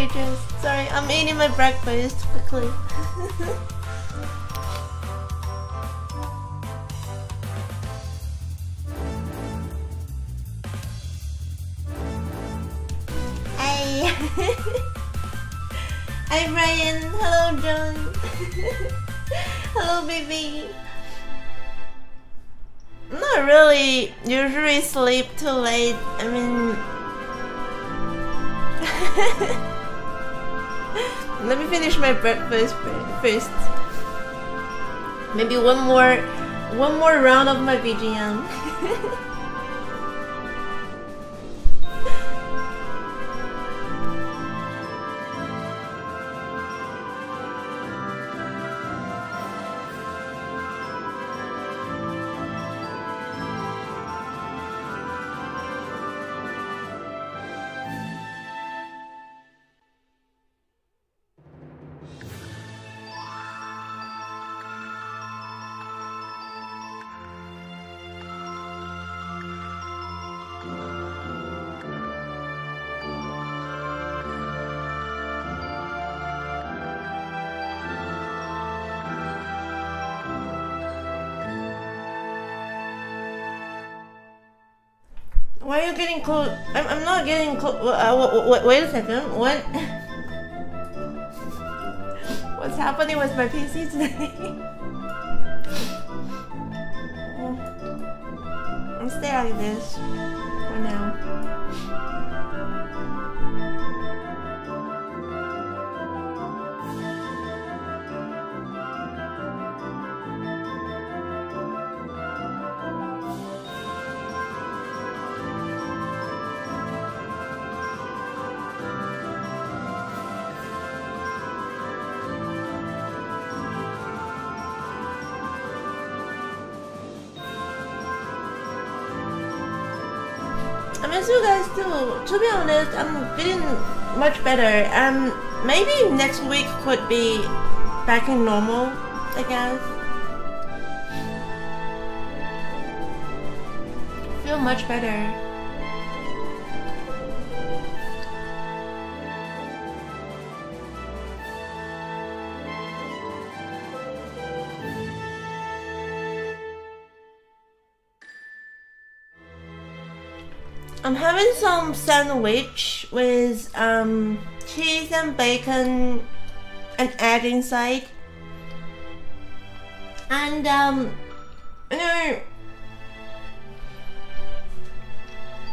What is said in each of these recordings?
morning creatures. Sorry, I'm eating my breakfast quickly. Hey. Hi Brian. Hello John. Hello baby. Not really usually sleep too late. Finish my breakfast first. Maybe one more one more round of my BGM. getting close? I'm, I'm not getting close. Uh, wait, a second. What? What's happening with my PC today? I'll stay like this I miss you guys too. To be honest, I'm feeling much better. Um, maybe next week could be back in normal, I guess. Feel much better. Having some sandwich with um, cheese and bacon and egg inside. And um, you know,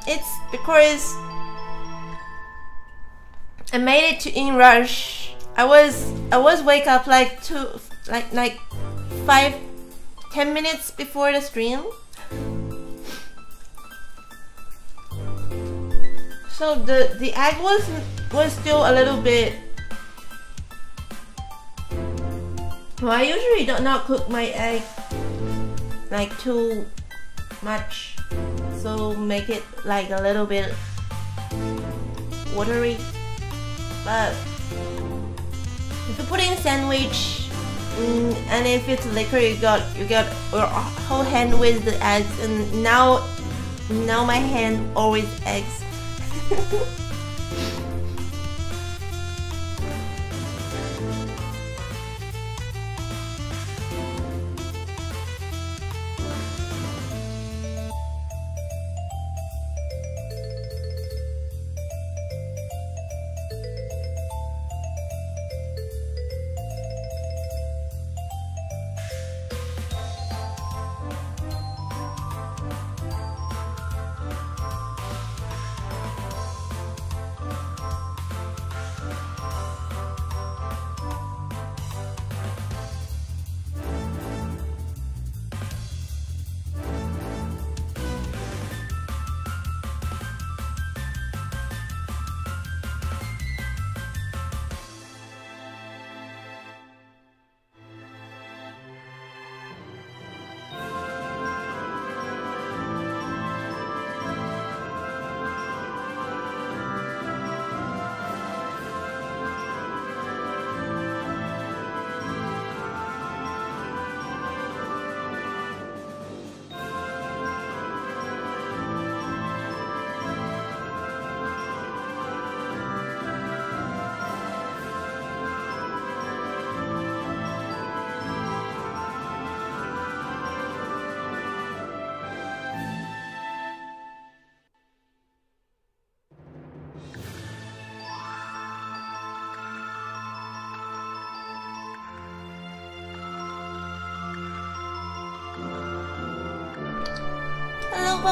it's because I made it to in rush. I was I was wake up like two like like five ten minutes before the stream. So the the egg was was still a little bit. Well, I usually do not cook my egg like too much, so make it like a little bit watery. But if you put in sandwich, mm, and if it's liquor, you got you got your whole hand with the eggs, and now now my hand always eggs. Ha ha ha!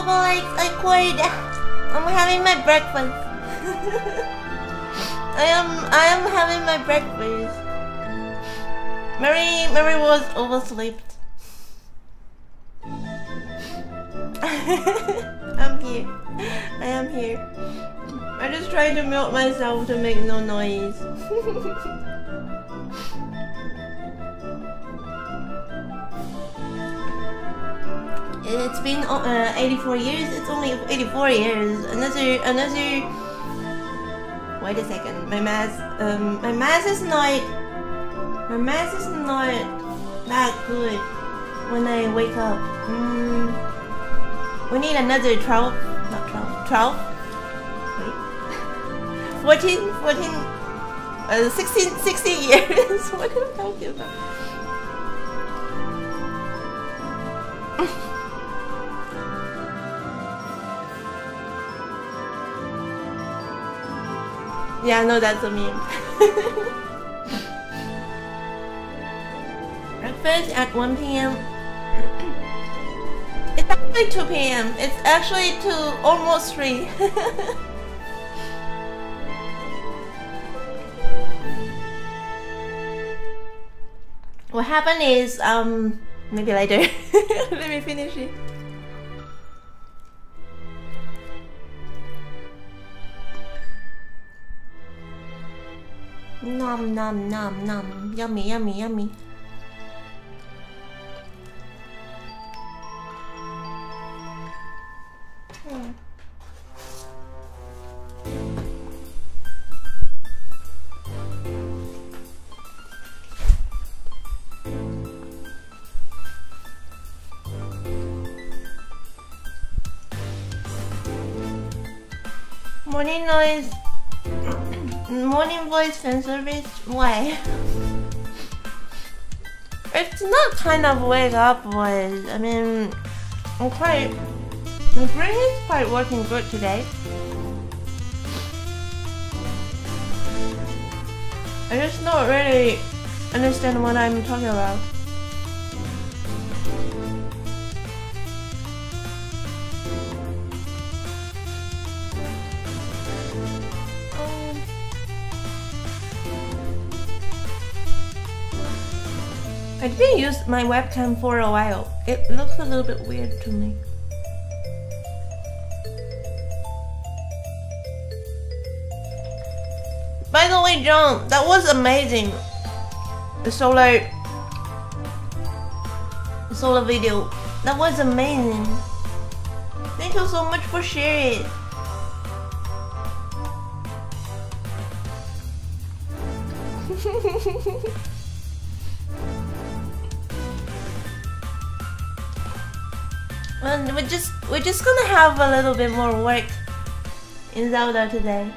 I quit. I'm having my breakfast. I am I am having my breakfast. Mary Mary was overslept. I'm here. I am here. I just trying to mute myself to make no noise. it's been uh, 84 years. It's only 84 years. Another another. Wait a second. My math um my math is not my math is not that good when I wake up. Mm, we need another 12, not 12, 12? Wait. 14, 14, uh, 16, 16 years. what am I talking about? yeah, no, that's a meme. Breakfast at 1 p.m. It's actually 2 p.m. It's actually 2, almost 3. what happened is, um, maybe later. Let me finish it. Nom nom nom nom. Yummy, yummy, yummy. Hmm. Morning noise. Morning voice fan service. Why? It's not kind of wake up voice. I mean, I'm quite. My brain is quite working good today. I just don't really understand what I'm talking about. My webcam for a while. It looks a little bit weird to me. By the way, John, that was amazing. The solar video. That was amazing. Thank you so much for sharing. we're just we're just gonna have a little bit more work in Zelda today.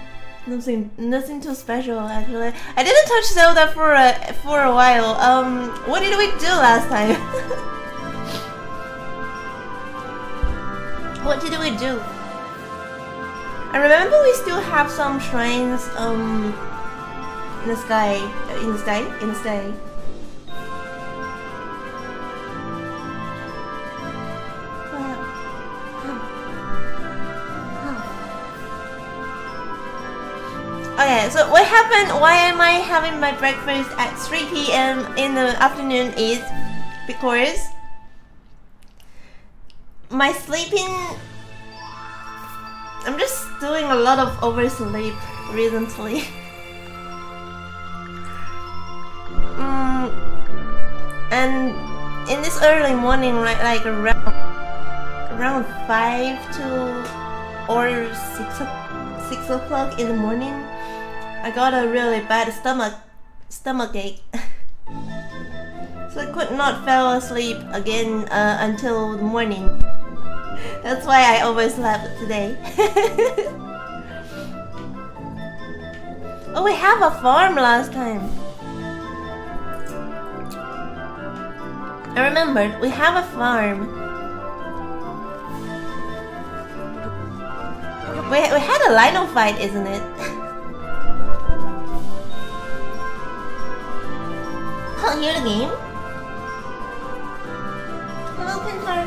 Nothing, nothing too special actually. I didn't touch Zelda for a for a while. Um, what did we do last time? what did we do? I remember we still have some shrines um in the sky, in the sky, in the sky. Okay, so what happened? Why am I having my breakfast at 3 p.m. in the afternoon is because my sleeping. I'm just doing a lot of oversleep recently. mm, and in this early morning, right, like around around five to or six six o'clock in the morning. I got a really bad stomach stomach ache. so I could not fall asleep again uh, until the morning. That's why I overslept today. oh, we have a farm last time. I remembered, we have a farm. We, we had a Lino fight, isn't it? Can't hear the game. Hello, Pintar.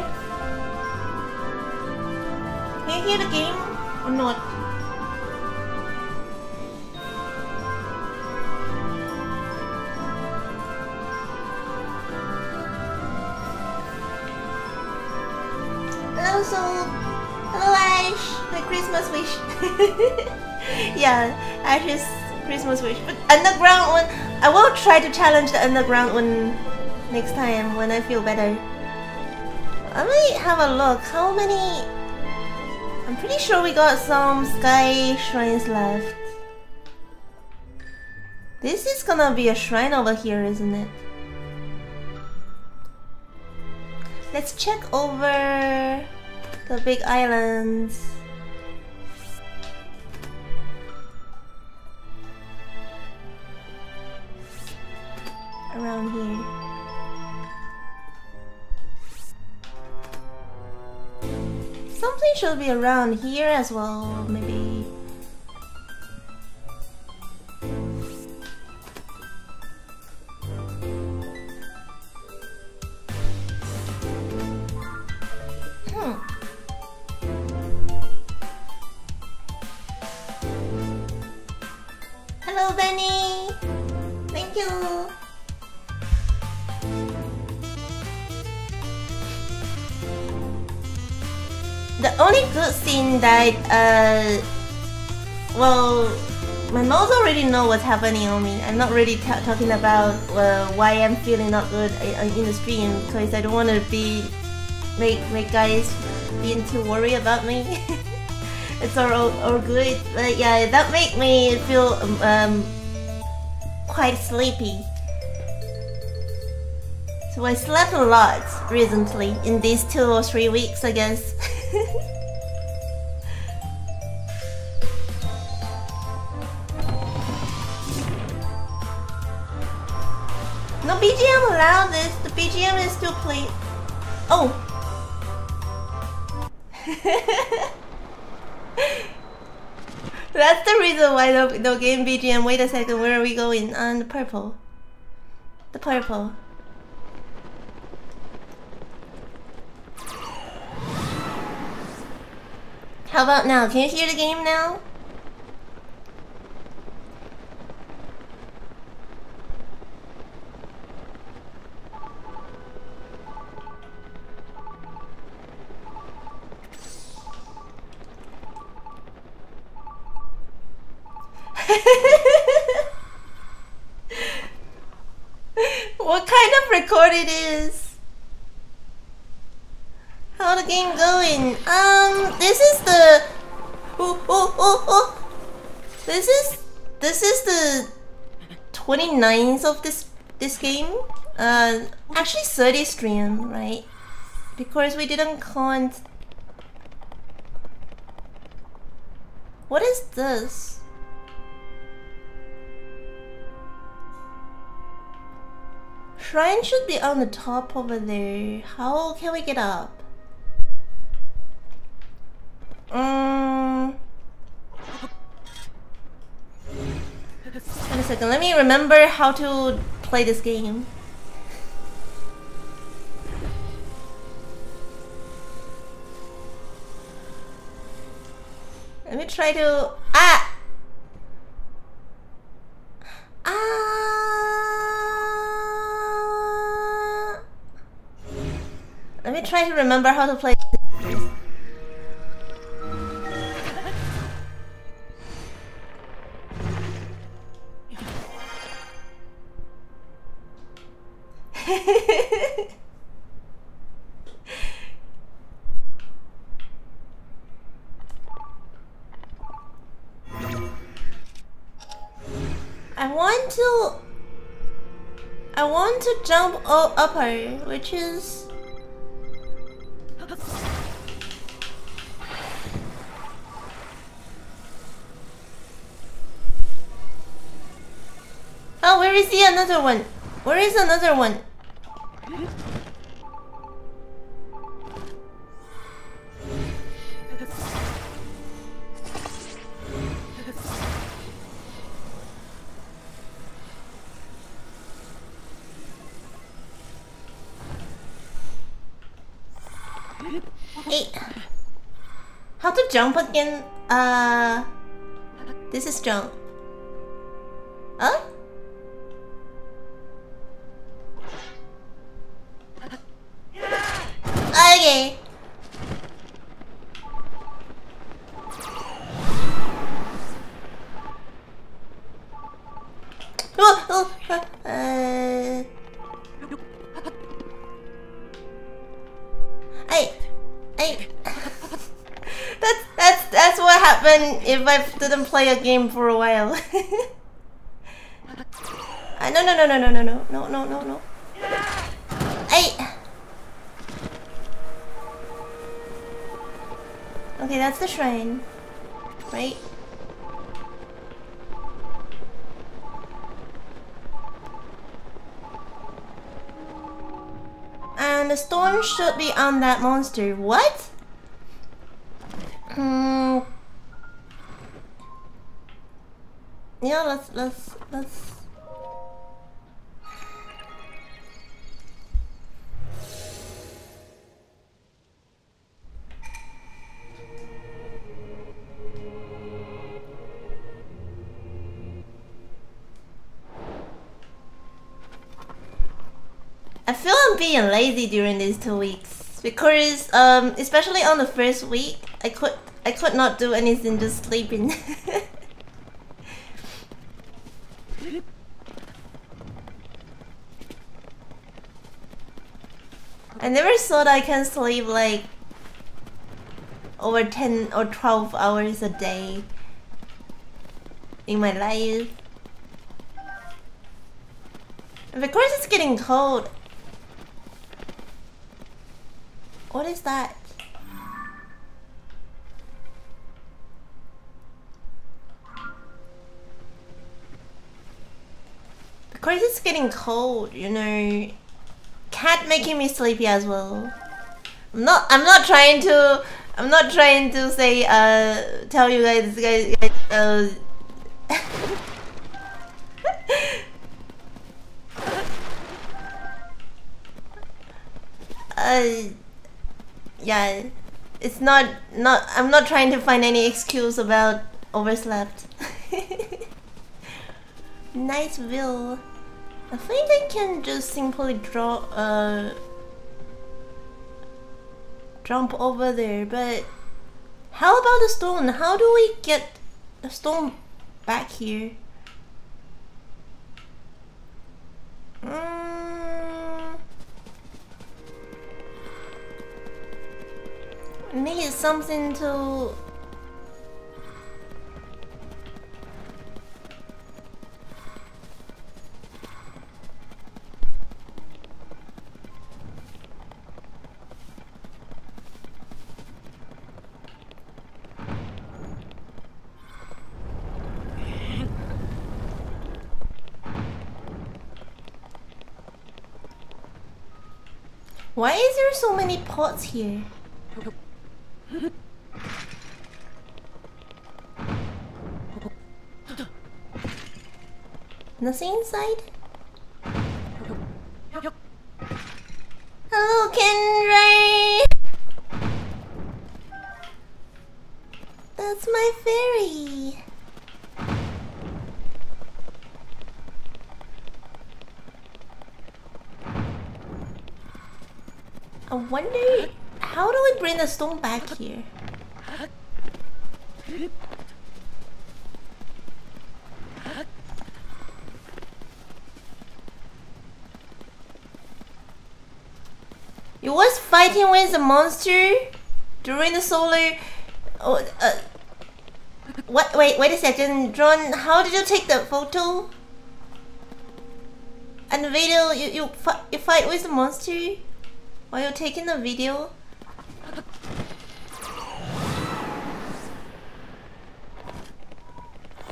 you hear the game or not? Hello, Soul. Hello, Ash. My Christmas wish. yeah, Ash's Christmas wish. But underground one, I will try to challenge the underground one next time when I feel better. Let me have a look. How many? I'm pretty sure we got some sky shrines left. This is gonna be a shrine over here, isn't it? Let's check over the big islands. Around here. Something should be around here as well, maybe. Hmm. Hello, Benny. Thank you. The only good thing that, uh, well, my mouse already know what's happening on me. I'm not really ta talking about uh, why I'm feeling not good uh, in the stream because I don't want to be make make guys being too worried about me. it's all, all good, but yeah, that make me feel um, um quite sleepy. So I slept a lot recently in these two or three weeks, I guess. no BGM allowed this. The BGM is still playing. Oh. That's the reason why no, no game BGM. Wait a second, where are we going? On the purple. The purple. How about now? Can you hear the game now? what kind of record it is? How the game going? Um, this is the. Oh, oh, oh, oh. This is this is the 29th of this this game. Uh, actually 30 stream, right? Because we didn't count. What is this? Shrine should be on the top over there. How can we get up? Um. Wait a second. Let me remember how to play this game. Let me try to ah ah. Let me try to remember how to play. I want to. I want to jump o upper, which is. Oh, where is the another one? Where is another one? Hey. How to jump again? Uh, this is jump. Huh? Okay. Oh, oh, uh, uh, hey, hey. That's that's that's what happened if I didn't play a game for a while. uh, no no no no no no no no no no no. Hey. Okay, that's the shrine, right? And the stone should be on that monster. What? Hmm. Yeah, let's let's let's. I feel I'm being lazy during these two weeks because um especially on the first week I could I could not do anything just sleeping. I never thought I can sleep like over 10 or 12 hours a day in my life. And of course it's getting cold. What is that? Because it's getting cold, you know. Cat making me sleepy as well. I'm not I'm not trying to I'm not trying to say uh tell you guys guys, guys uh uh yeah it's not not I'm not trying to find any excuse about overslept. Nice view I think I can just simply draw uh jump over there but how about the stone? How do we get the stone back here need something to Why is there so many pots here? Nothing inside? Hello, Kenray! That's my fairy! I wonder how do we bring the stone back here? You was fighting with the monster during the solar. Oh, uh, what? Wait, wait a second, John. How did you take the photo? And the video, you you you fight with the monster while you're taking the video.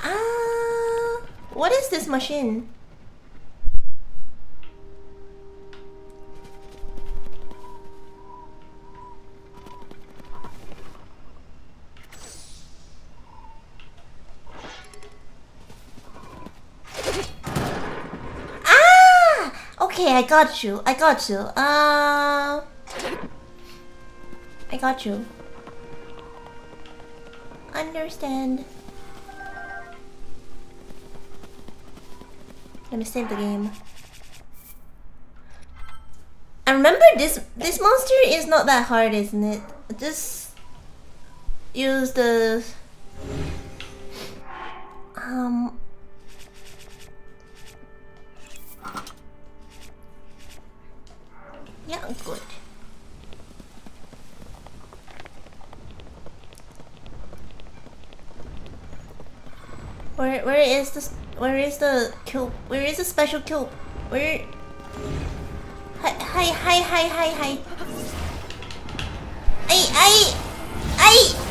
Ah, what is this machine? Got you. I got you. Uh, I got you. understand. Let me save the game. I remember this this monster is not that hard, isn't it? Just use the Where is the where is the kill? Where is the special kill? Where? Hi hi hi hi hi hi. I I I.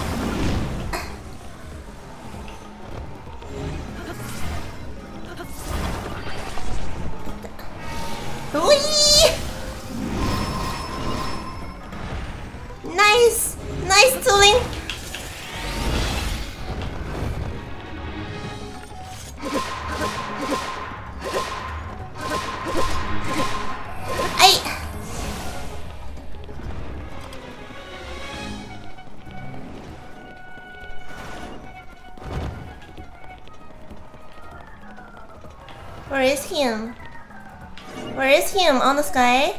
him? On the sky?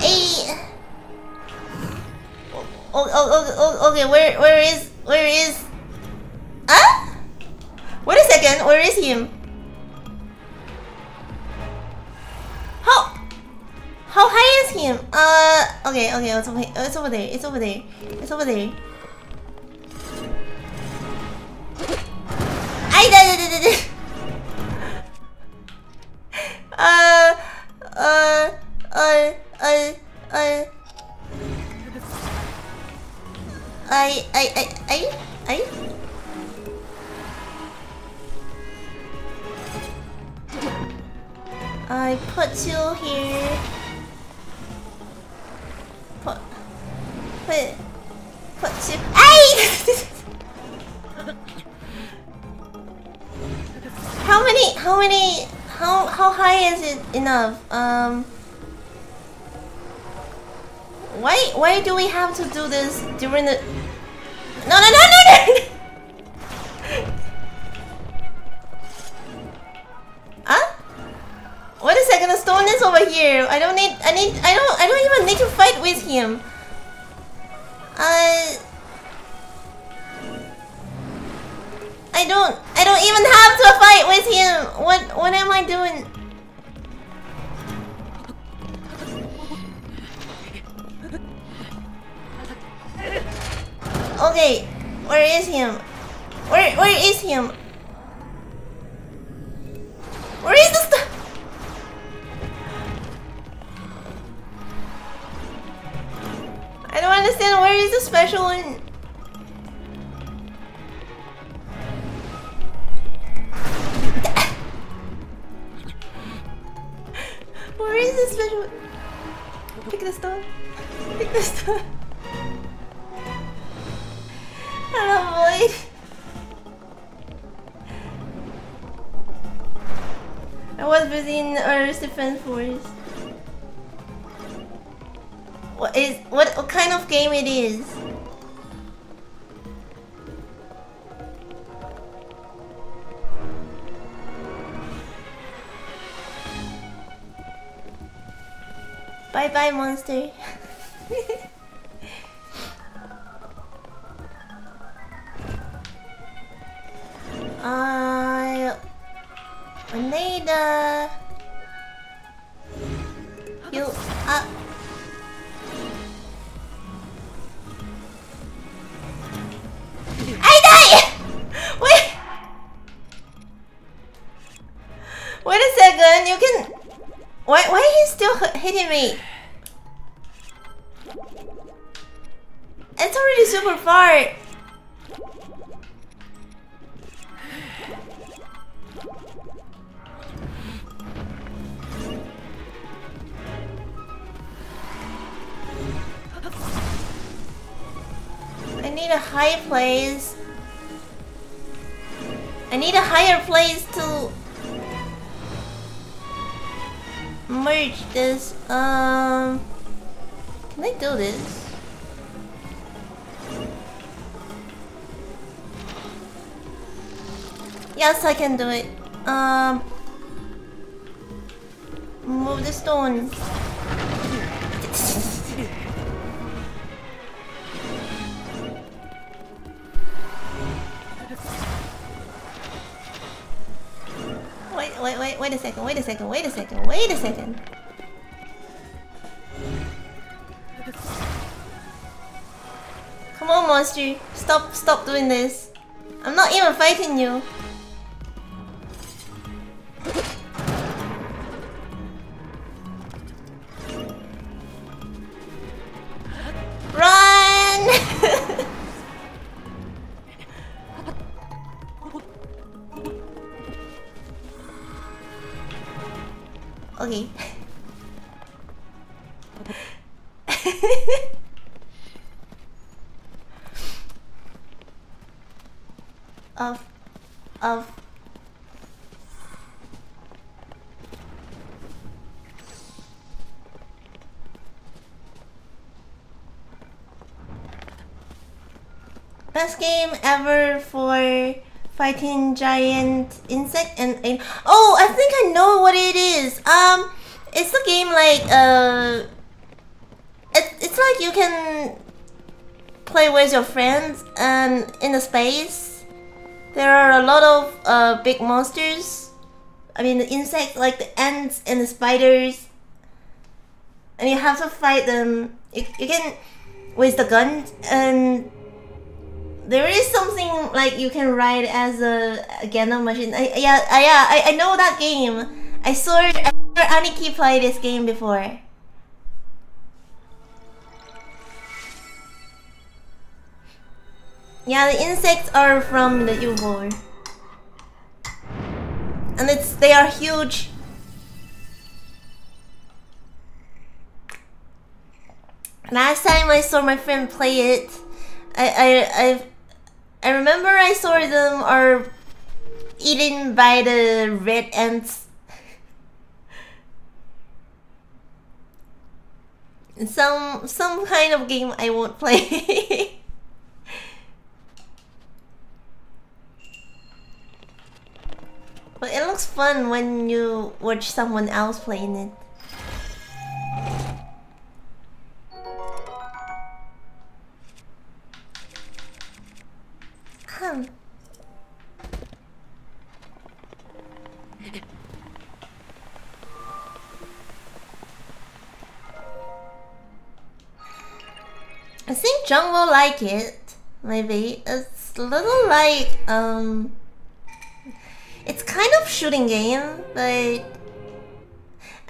Hey. Oh, oh, oh, oh, okay. Where, where is, where is? Huh? Wait a second. Where is him? How? How high is him? Uh, okay, okay. It's over, it's over there. It's over there. It's over there. This special? Pick the stone. Pick the stone. I'll. I was busy in Earth Defense Force. What is what, what kind of game it is? Bye monster. Wait a second, wait a second. Come on, monster. Stop, stop doing this. I'm not even fighting you. Best game ever for fighting giant insect and, oh I think I know what it is. Um it's a game like uh it, it's like you can play with your friends and in the space there are a lot of uh, big monsters. I mean the insects like the ants and the spiders and you have to fight them. You, you can with the gun and there is something like you can ride as a, a Gundam machine. I, yeah, I, yeah, I, I know that game. I saw, I saw Aniki play this game before. Yeah, the insects are from the UVOR. And it's they are huge. Last time I saw my friend play it, I I I I remember I saw them are eaten by the red ants. some some kind of game I won't play. but it looks fun when you watch someone else playing it. I think John will like it. Maybe it's a little like um. It's kind of shooting game, but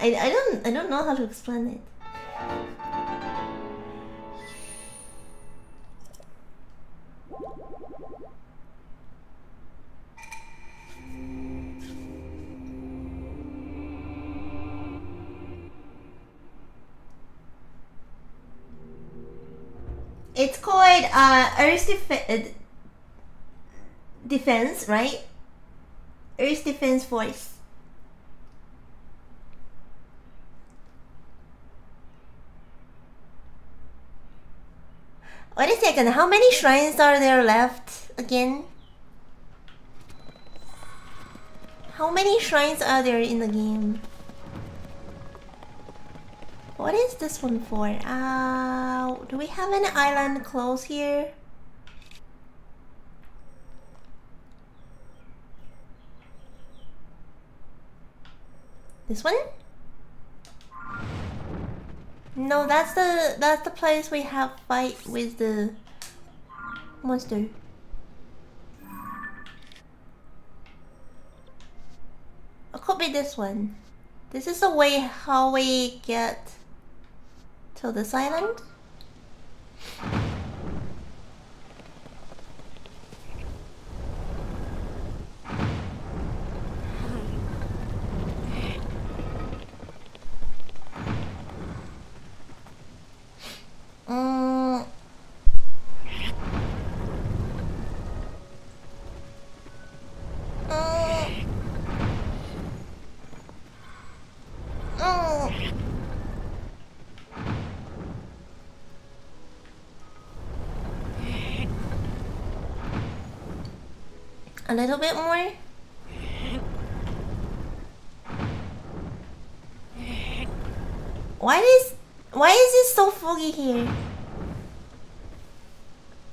I I don't I don't know how to explain it. It's called uh, Earth Def uh, Defense, right? Earth Defense Force. Wait a second, how many shrines are there left again? How many shrines are there in the game? What is this one for? Uh, do we have an island close here? This one? No, that's the that's the place we have fight with the monster. It could be this one. This is the way how we get to this island. Mm. Little bit more? Why is why is it so foggy here?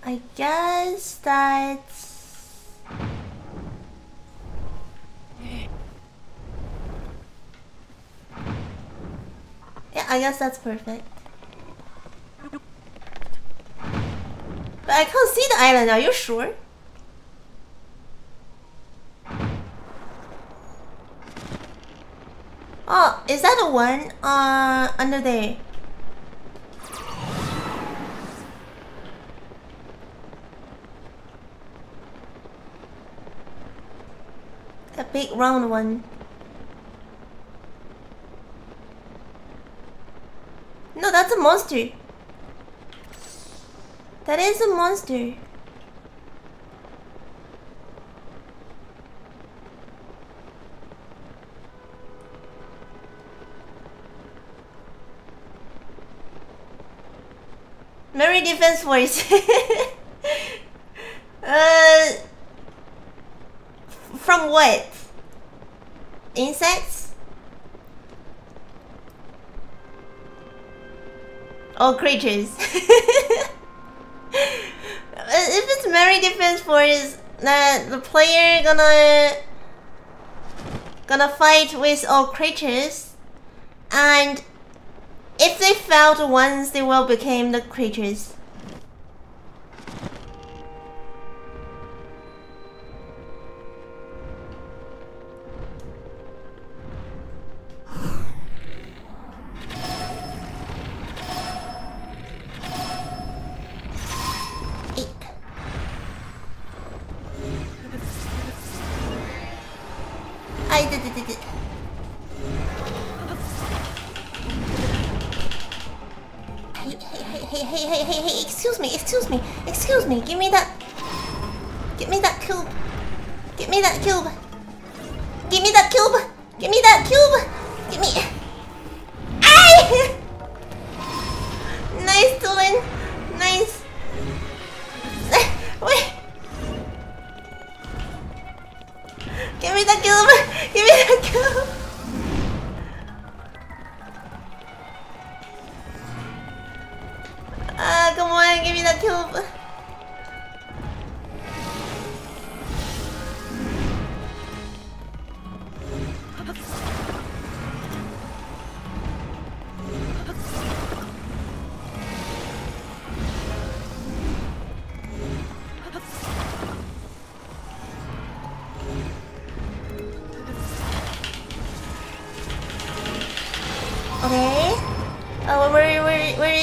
I guess that's Yeah, I guess that's perfect. But I can't see the island, are you sure? Oh, is that the one uh, under there? A big round one. No, that's a monster. That is a monster. Mary Defense Force. uh, from what? Insects? Or creatures? if it's Mary Defense Force, that the player gonna gonna fight with all creatures, and if they failed once, they will become the creatures.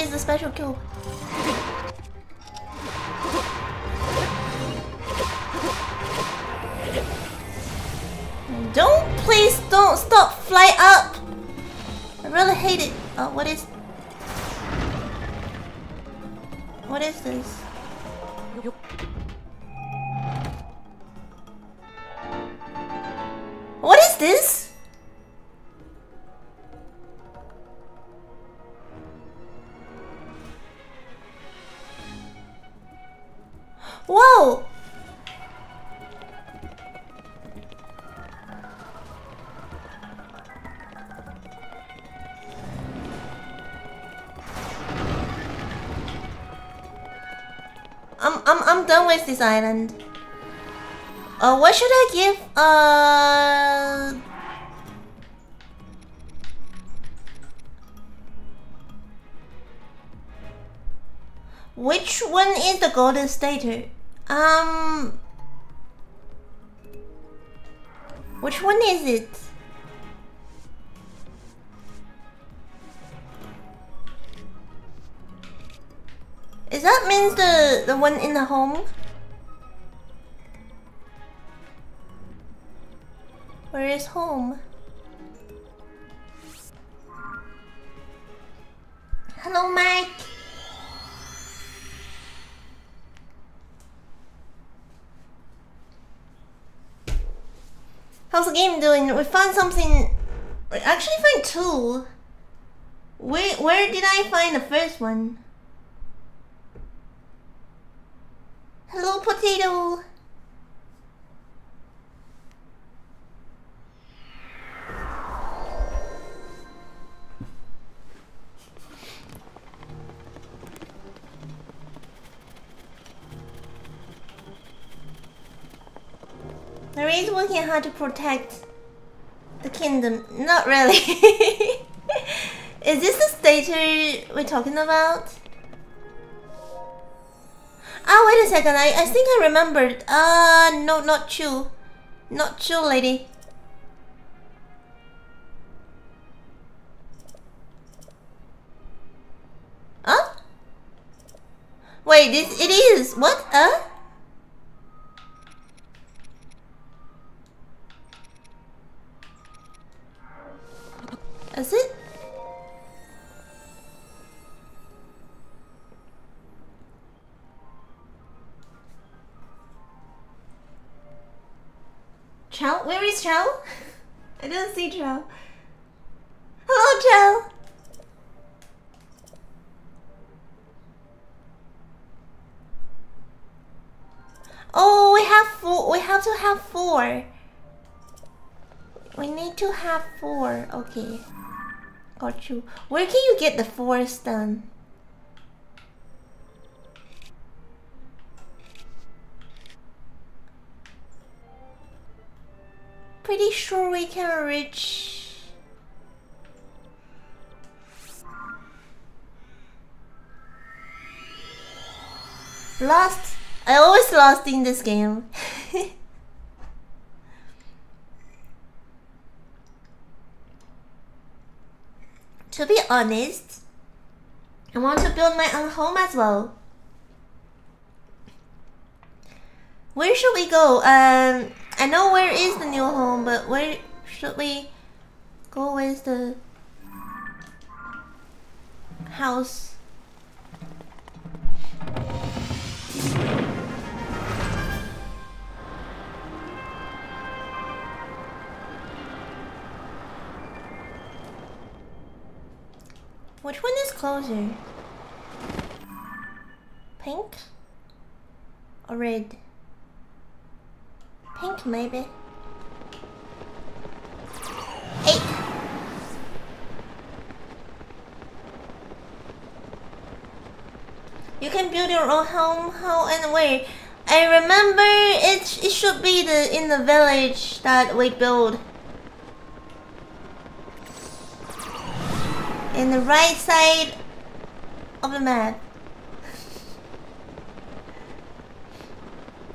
Is the special cube? Done with this island. Uh, what should I give? Uh. Which one is the golden stater? Um. Which one is it? Is that means the the one in the home? Where is home? Hello, Mike. How's the game doing? We found something. We actually found two. Where where did I find the first one? Hello, potato. Mary is working hard to protect the kingdom. Not really. is this the statue we're talking about? Ah, wait a second. I, I think I remembered. Uh, no, not you. Not you, lady. Huh? Wait, this it is. What? Huh? Is it? Chow? Where is Chow? I don't see Chow. Hello, Chow. Oh, we have four. We have to have four. We need to have four. Okay. Got you. Where can you get the forest done? Pretty sure we can reach... Lost. I always lost in this game. to be honest, I want to build my own home as well. Where should we go? Um, I know where is the new home, but where should we go with the house? Which one is closer? Pink or red? Pink, maybe. Hey! You can build your own home, how and where? I remember it, it should be the in the village that we build. In the right side of the map.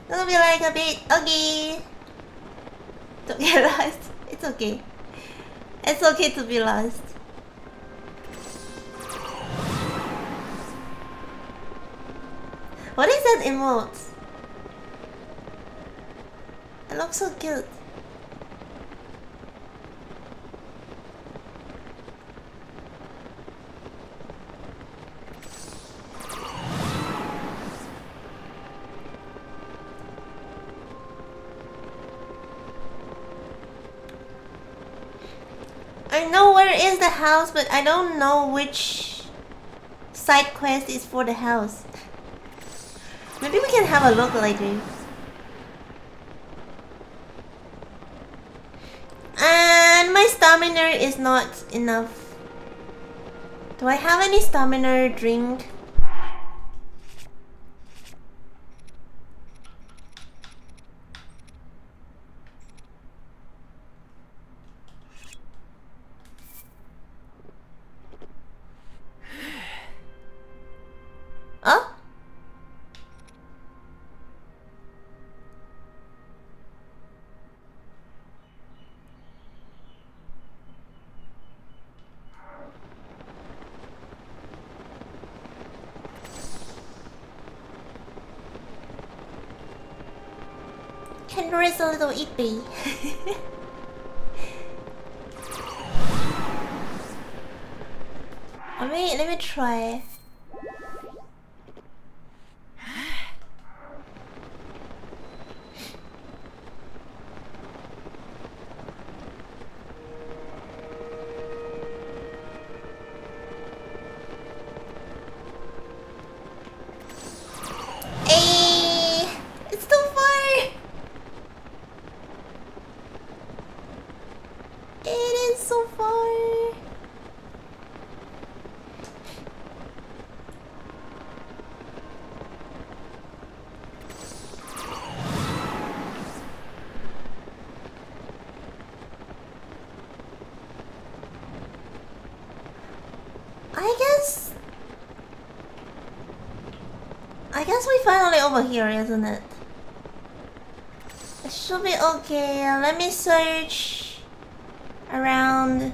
It'll be like a bit okay. Don't get lost. It's okay. It's okay to be lost. What is that emote? It looks so cute. I know where is the house, but I don't know which side quest is for the house. Maybe we can have a look later. And my stamina is not enough. Do I have any stamina drink? Huh? Kendra is a little ippy. let let me try. Hey, it's too far. It is so far. Guess we finally over here, isn't it? It should be okay. Let me search around.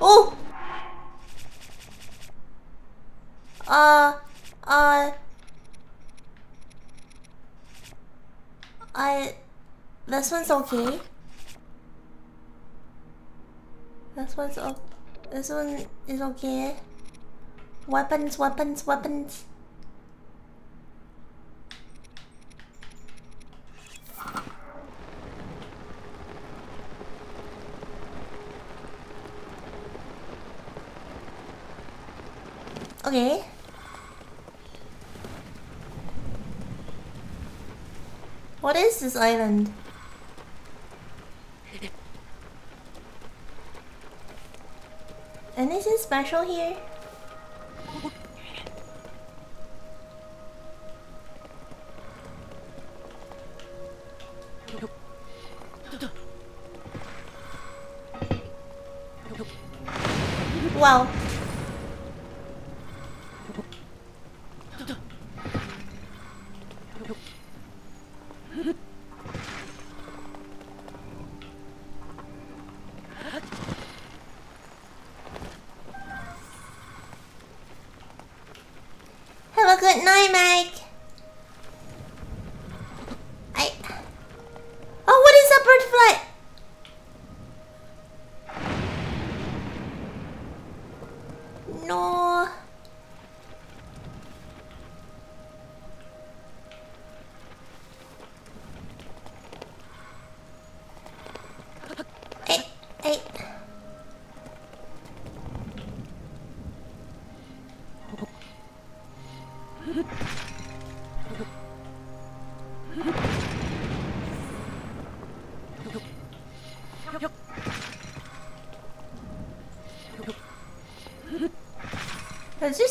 Oh! Uh, uh, I, this one's okay. This one's okay. This one is okay. Weapons, weapons, weapons. Okay. What is this island? Anything special here? Well.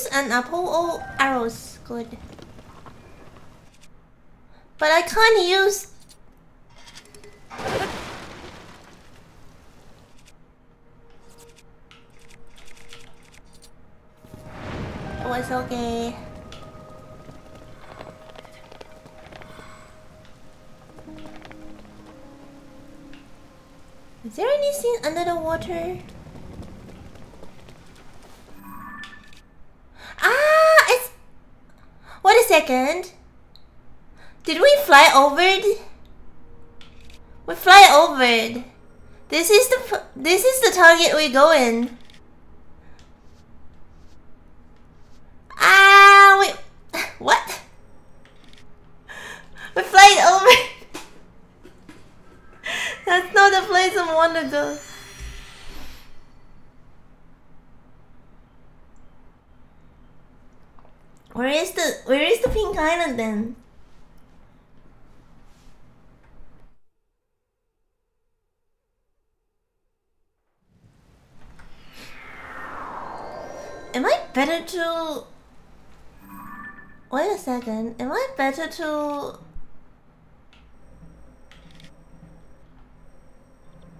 It's just an apple or arrows. Good. But I can't use. Oh, it's okay. Is there anything under the water? Ah, it's. Wait a second. Did we fly over it? We fly over it. This is the p- this the we go in. Ah, wait. What? We fly over. That's not the place I wanted to. go. Where is the where is the pink island then? To Wait a second. Am I better to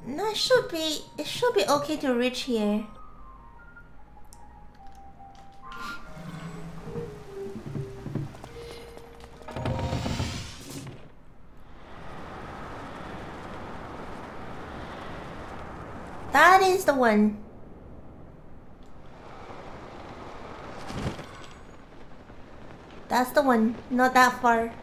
No, it should be it should be okay to reach here. That is the one. That's the one. Not that far.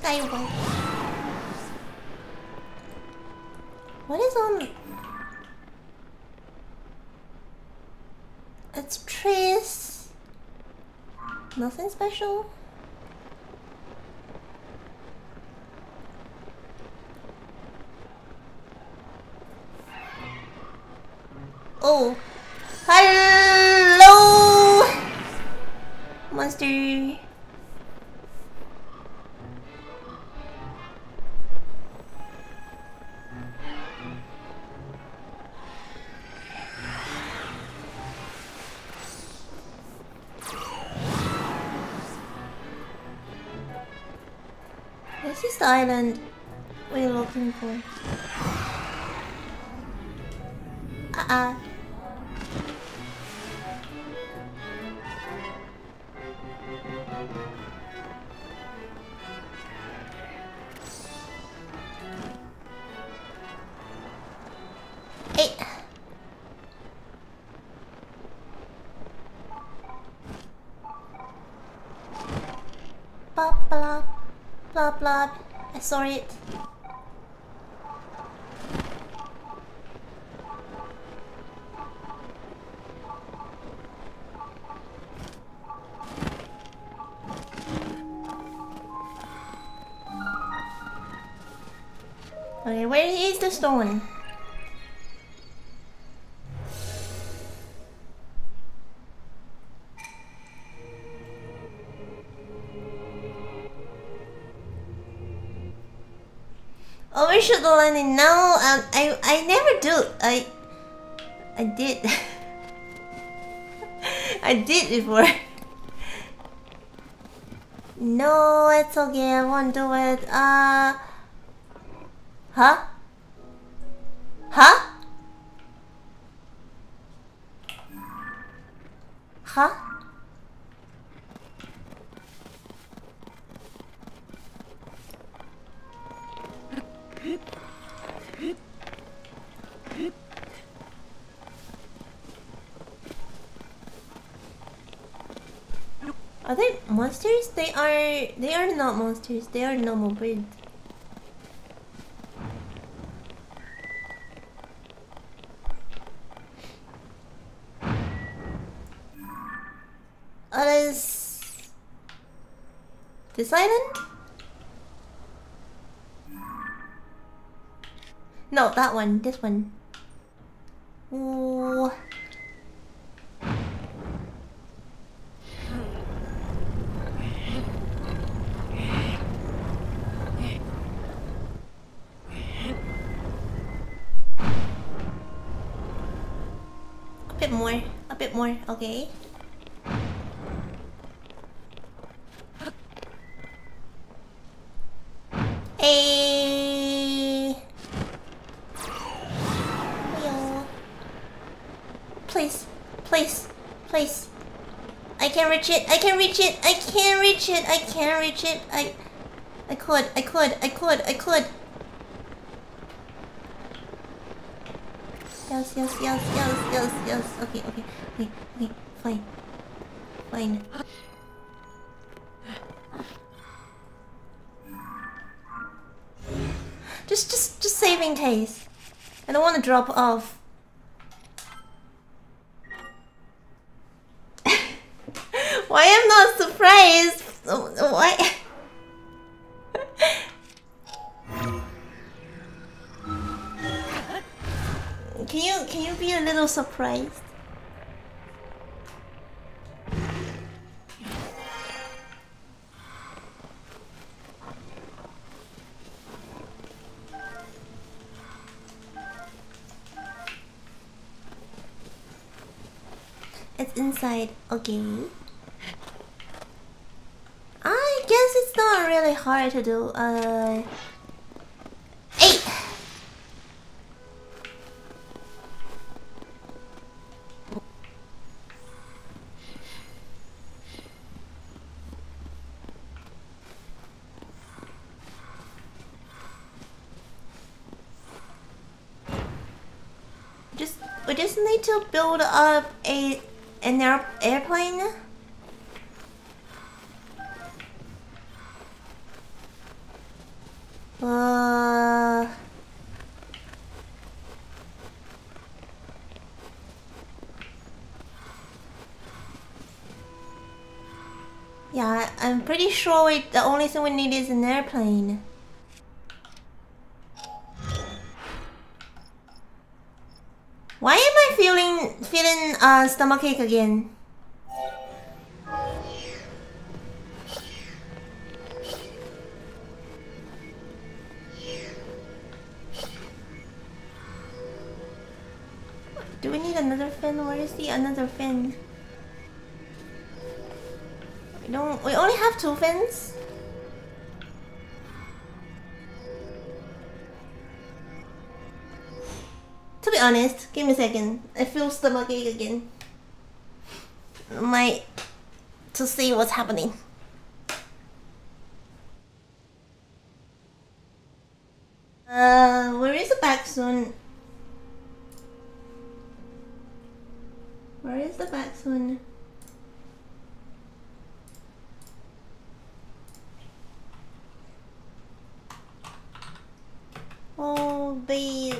Skywalk. What is on? It's trees. Oh, hello, monster. Island we're looking for? Uh-uh. Overshoot the landing. No, um, I I never do. I I did. I did before. no, it's okay. I won't do it. Uh? Huh? Monsters? They are. They are not monsters. They are normal birds. What uh, is this island? No, that one. This one. Ooh. A bit more. A bit more. Okay. Eh. Hey. Hello. Please, please, please. I can't reach it. I can't reach it. I can't reach it. I can't reach it. I, I could. I could. I could. I could. Yes, yes, yes, yes, yes. Okay, okay, okay, okay. Fine, fine. Just, just, just saving case. I don't want to drop off. Surprised? It's inside. Okay. I guess it's not really hard to do. Uh. Build up a an air, airplane. Uh. Yeah, I'm pretty sure we, the only thing we need is an airplane. Feeling uh stomachache again? Give me a second. I feel stomachache again. Might to see what's happening. Uh, where is the back soon? Where is the back soon? Oh, babe.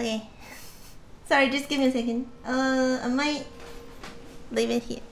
Okay. Sorry, just give me a second. Uh, I might leave it here.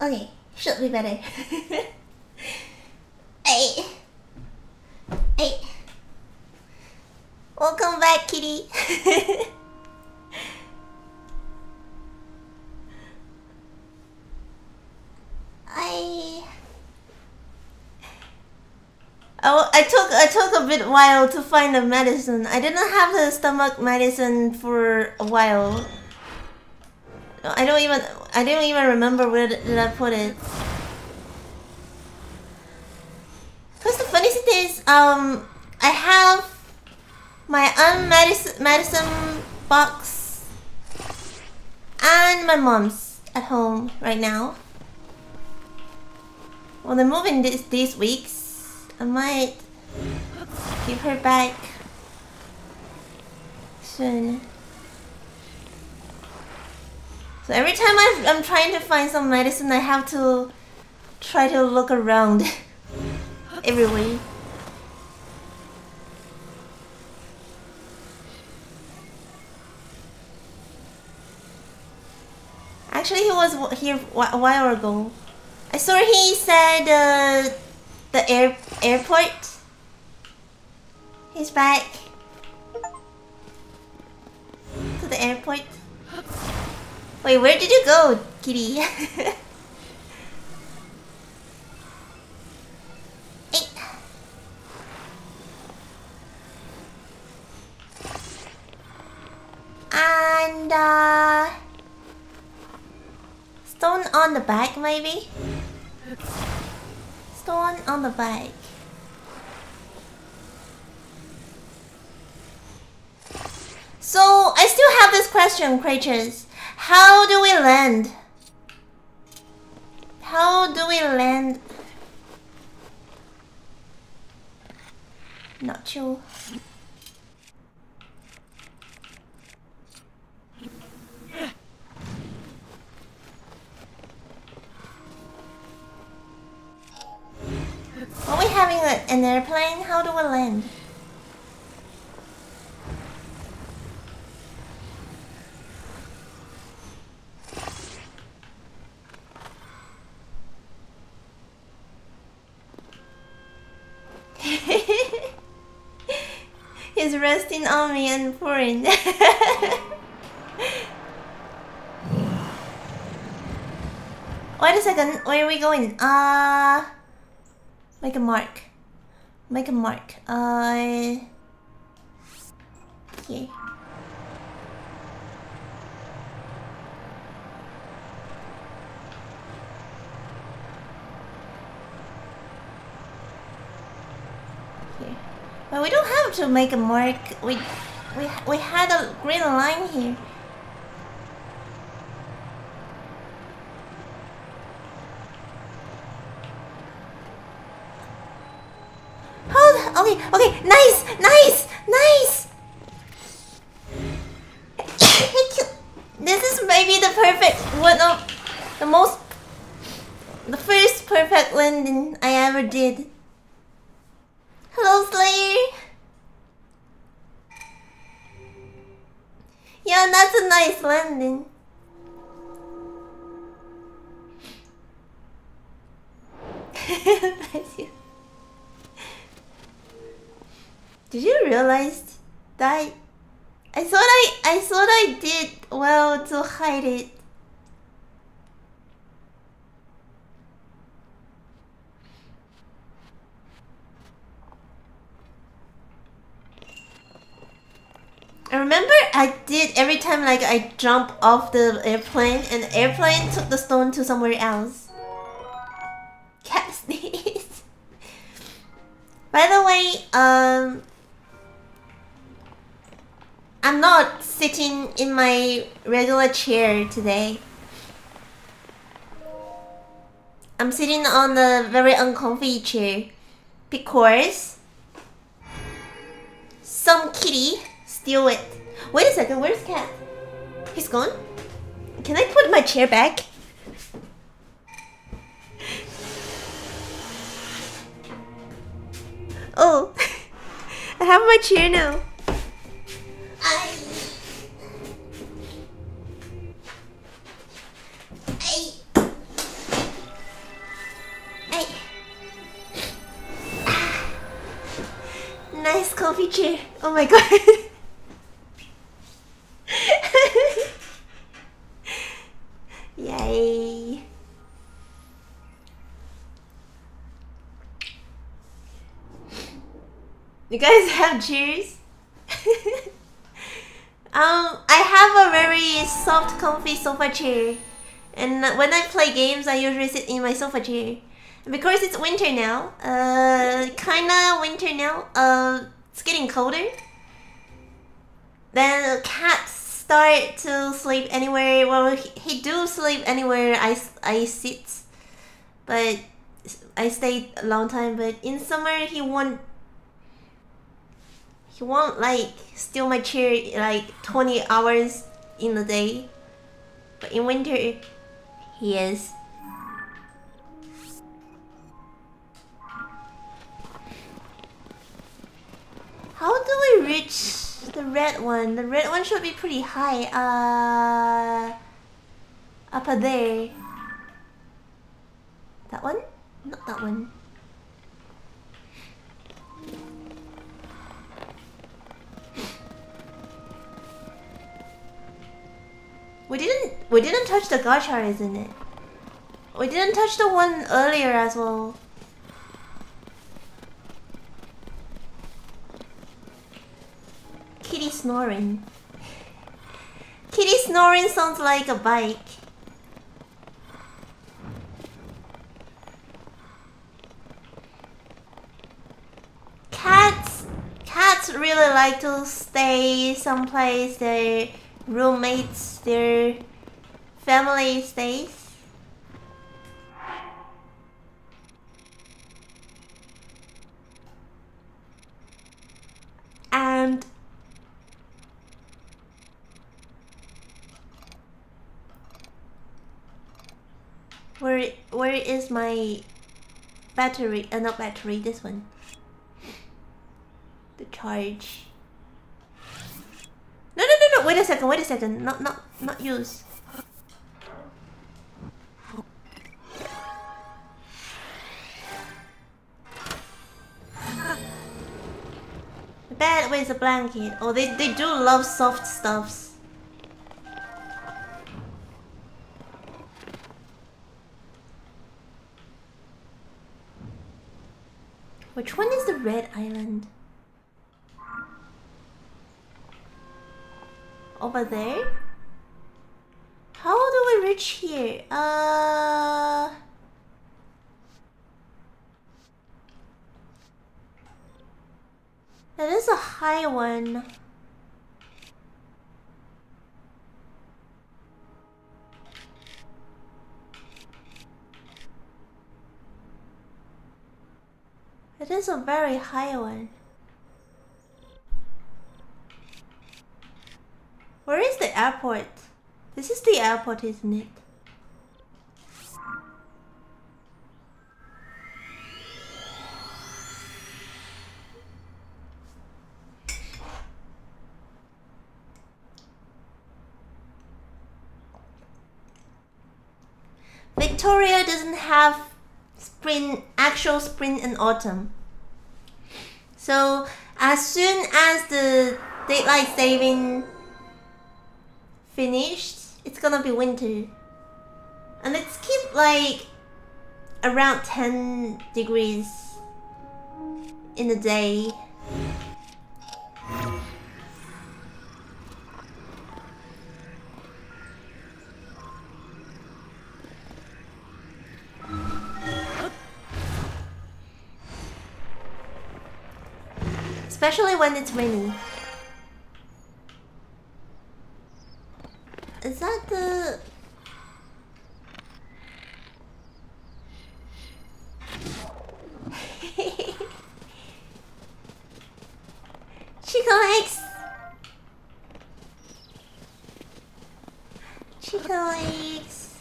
Okay, should be better. hey. Hey. Welcome back, kitty. I Oh, I took I took a bit while to find the medicine. I didn't have the stomach medicine for a while. I don't even I don't even remember where did I put it. Cause the funny thing is, um, I have my unmedicine medicine box and my mom's at home right now. Well, they're moving this these weeks. I might give her back soon. So every time I'm, I'm trying to find some medicine, I have to try to look around everywhere. Actually, he was here a while ago. I saw he said uh, the air airport. He's back to the airport. Wait, where did you go, kitty? and uh, stone on the back, maybe. Stone on the back. So I still have this question, creatures. How do we land? How do we land? Not sure. Are we having a, an airplane? How do we land? He's resting on me and pouring. Wait a second, where are we going? Uh make a mark. Make a mark. Uh here. But we don't have to make a mark. We we we had a green line here. Hold. Okay. Okay. Nice. Nice. Nice. this is maybe the perfect one of the most the first perfect landing I ever did. Hello, Slayer. Yeah, that's a nice landing. Did you realize that I thought I I thought I did well to hide it. I remember I did every time like I jump off the airplane and the airplane took the stone to somewhere else. Cat sneeze. By the way, um I'm not sitting in my regular chair today. I'm sitting on the very uncomfy chair because some kitty steal it. Wait a second, where's Cat? He's gone? Can I put my chair back? Oh, I have my chair now. I... I... I... Ah. Nice coffee chair. Oh my god. Yay. You guys have chairs? um, I have a very soft, comfy sofa chair. And when I play games, I usually sit in my sofa chair. Because it's winter now, uh, kinda winter now, uh, it's getting colder. Then cats start to sleep anywhere. Well, he, he do sleep anywhere I, I sit. But I stay a long time. But in summer, he won't he won't like steal my chair like 20 hours in the day. But in winter, he is. How do we reach the red one? The red one should be pretty high. Uh, up there. That one? Not that one. We didn't we didn't touch the gacha, isn't it? We didn't touch the one earlier as well. Kitty snoring. Kitty snoring sounds like a bike. Cats cats really like to stay someplace their roommates, their family stays. And where where is my battery? Uh, not battery. This one. The charge. No, no, no, no. Wait a second. Wait a second. Not, not, not use. The bed with a blanket. Oh, they, they do love soft stuffs. Red island? Over there? How do we reach here? Uh... That is a high one. It is a very high one. Where is the airport? This is the airport, isn't it? Victoria doesn't have spring, actual spring and autumn. So as soon as the daylight saving finished, it's gonna be winter. And let's keep like around 10 degrees in the day. Especially when it's rainy. Is that the... Chicken legs! Chicken legs!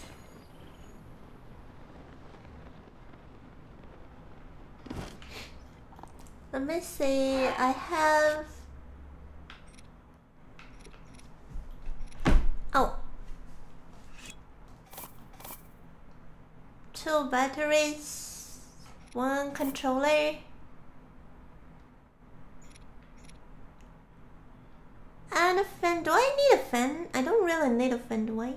Let me see, I have... Oh. Two batteries, one controller. And a fan. Do I need a fan? I don't really need a fan, do I?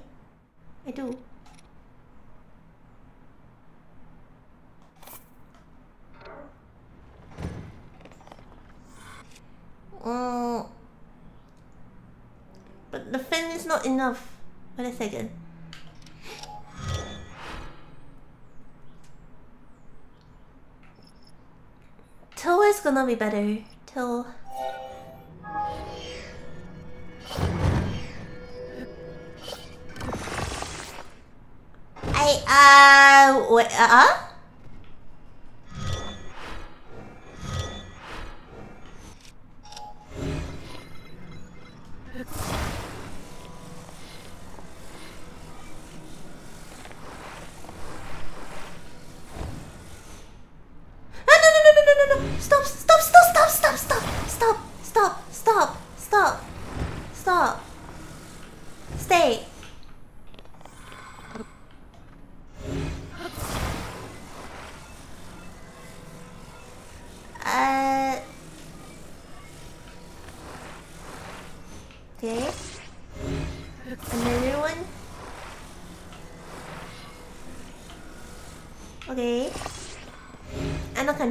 Not enough. Wait a second. Till is gonna be better. Till. I uh wait uh No,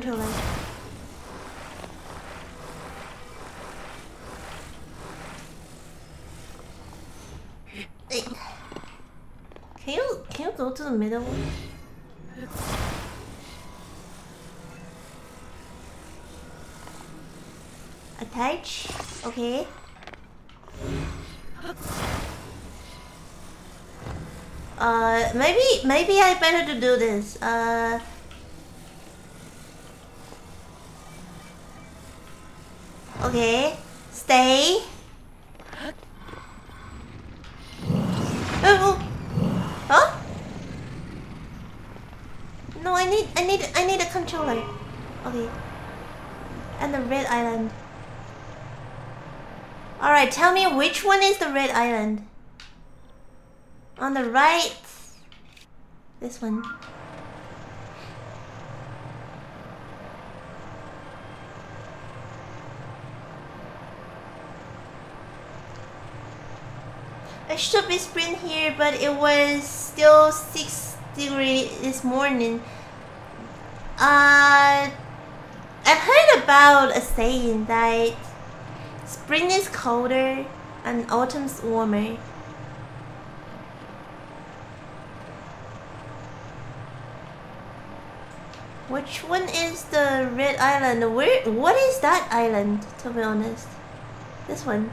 Eh. Can you can you go to the middle? Attach. Okay. Uh, maybe maybe I better to do this. Uh. Okay. Stay. Oh, oh. Huh? No, I need I need I need a controller. Okay. And the red island. Alright, tell me which one is the red island. On the right. This one. I should be sprint here, but it was still 6 degree this morning. Uh, I've heard about a saying that spring is colder and autumn's warmer. Which one is the red island? Where? What is that island? To be honest, this one.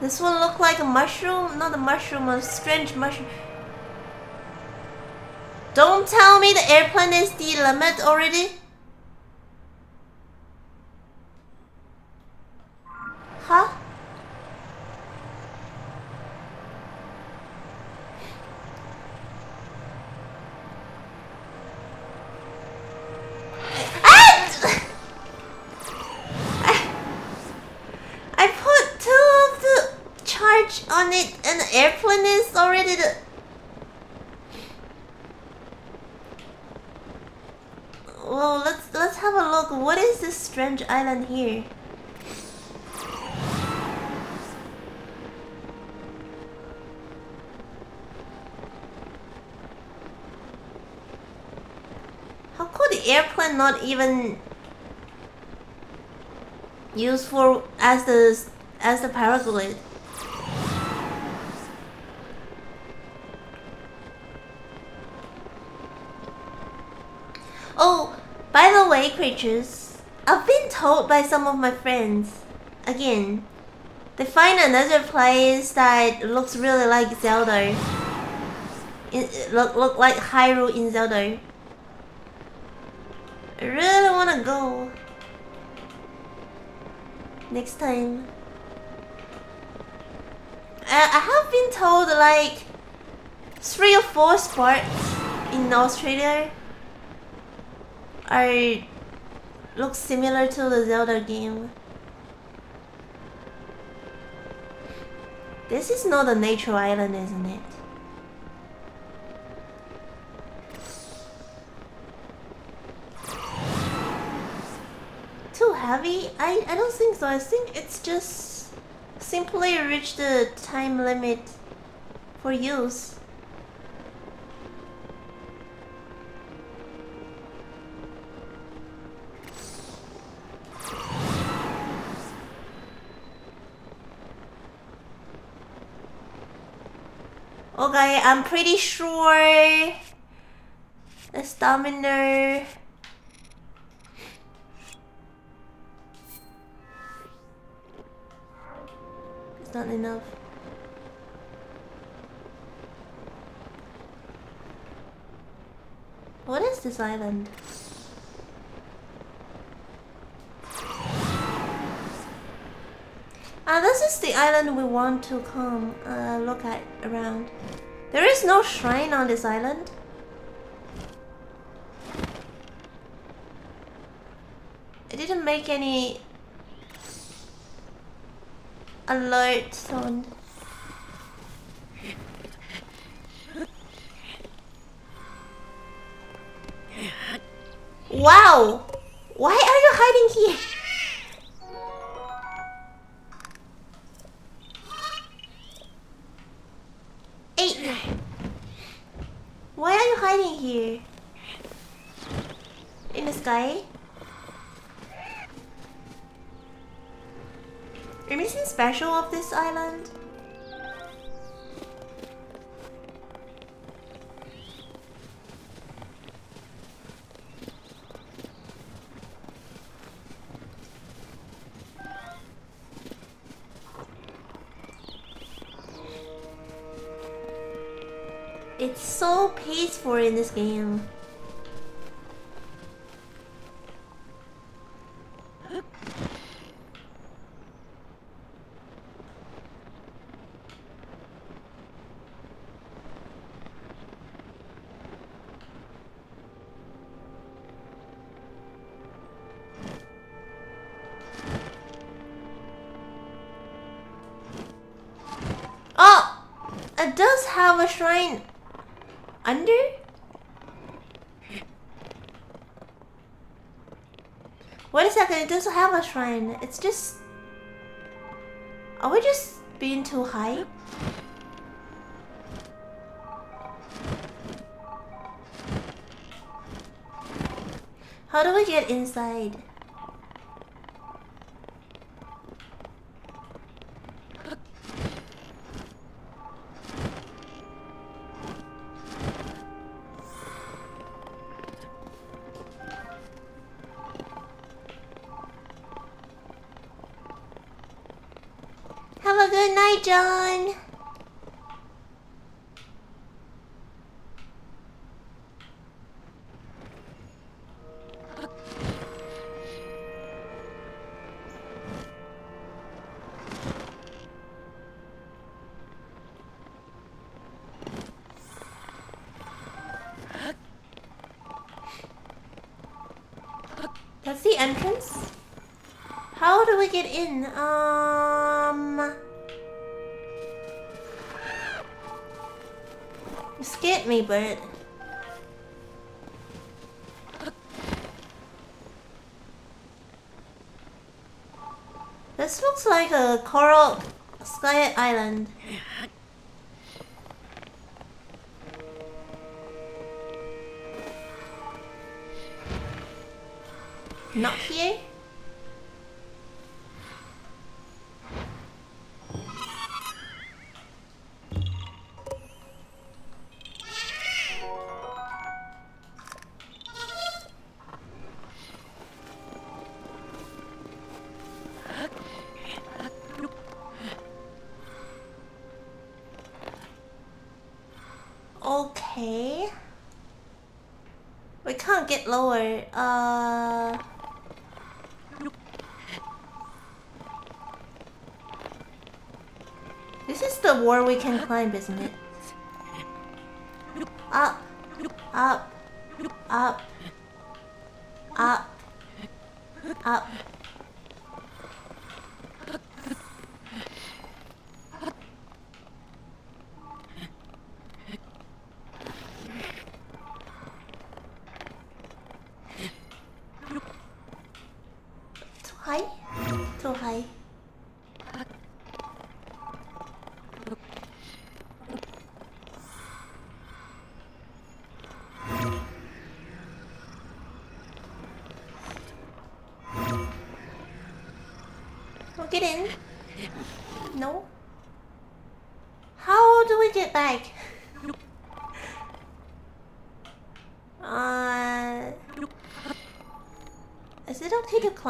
This one look like a mushroom, not a mushroom, a strange mushroom. Don't tell me the airplane is the limit already. Huh? Ah! I put two of the charge on it and the airplane is already the Well let's let's have a look. What is this strange island here? How could the airplane not even use for as the as the paraglide? Oh, by the way, creatures, told by some of my friends, again, they find another place that looks really like Zelda. It look look like Hyrule in Zelda. I really wanna go. Next time. I, I have been told like three or four spots in Australia are look similar to the Zelda game. This is not a nature island, isn't it? Too heavy? I, I don't think so. I think it's just simply reach the time limit for use. Okay, I'm pretty sure the stamina is not enough. What is this island? Ah, this is the island we want to come uh, look at around. There is no shrine on this island. It didn't make any alert sound. Wow! Why are you hiding here? Eight. Why are you hiding here? In the sky? Anything special of this island? It's so peaceful in this game. A second, it have a shrine. It's just... Are we just being too high? How do we get inside? Night, John. That's the entrance. How do we get in? Um. Me, bird. This looks like a Korok sky island. Not wall we can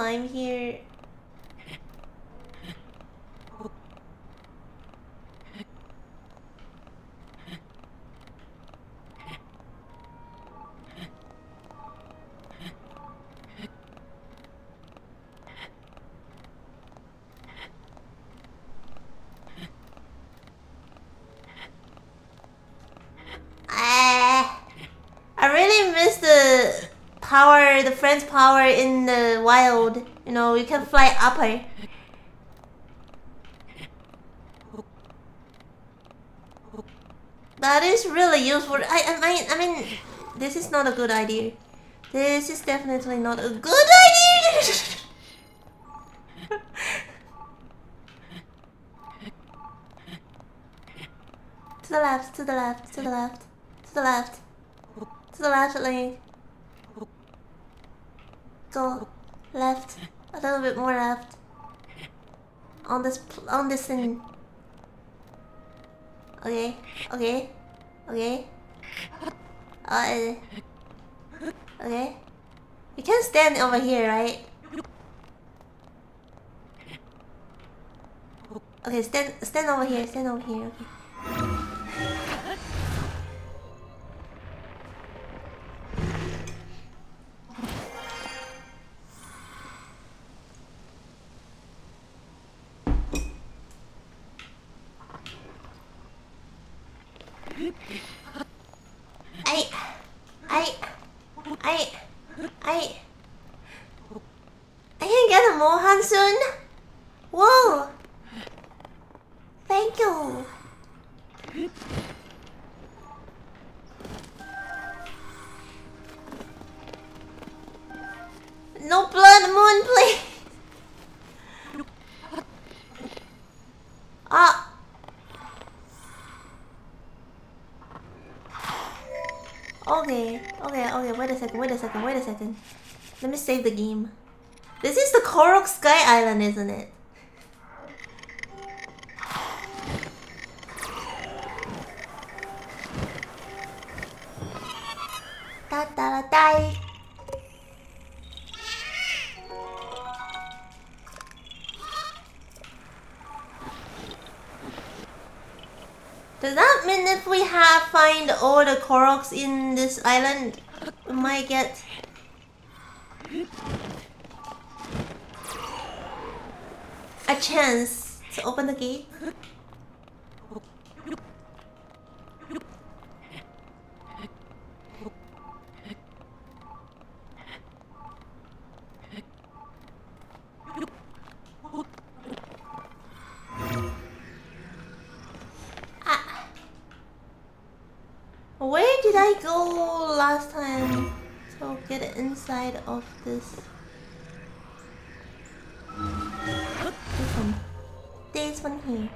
climb here? Ah, I really miss the power, the friend's power in the wild. You know, you can fly upper. That is really useful. I, I mean, I mean, this is not a good idea. This is definitely not a good idea. to the left, to the left, to the left, to the left, to the left, Link. Go left, a little bit more left. On this, thing. Okay, okay, okay. Uh, okay. You can stand over here, right? Okay, stand, stand over here, stand over here. Okay. Okay, wait a second, wait a second, wait a second. Let me save the game. This is the Korok Sky Island, isn't it? Da da da die. Does that mean if we have find all the Koroks in this island, might get a chance to open the gate? Ah. Where did I go last time get inside of this? This one. This one here.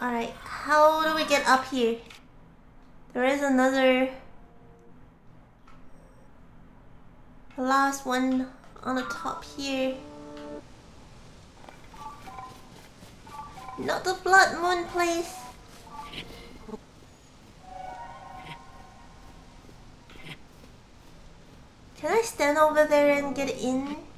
Alright, how do we get up here? There is another last one on the top here. Not the blood moon, please. And get in?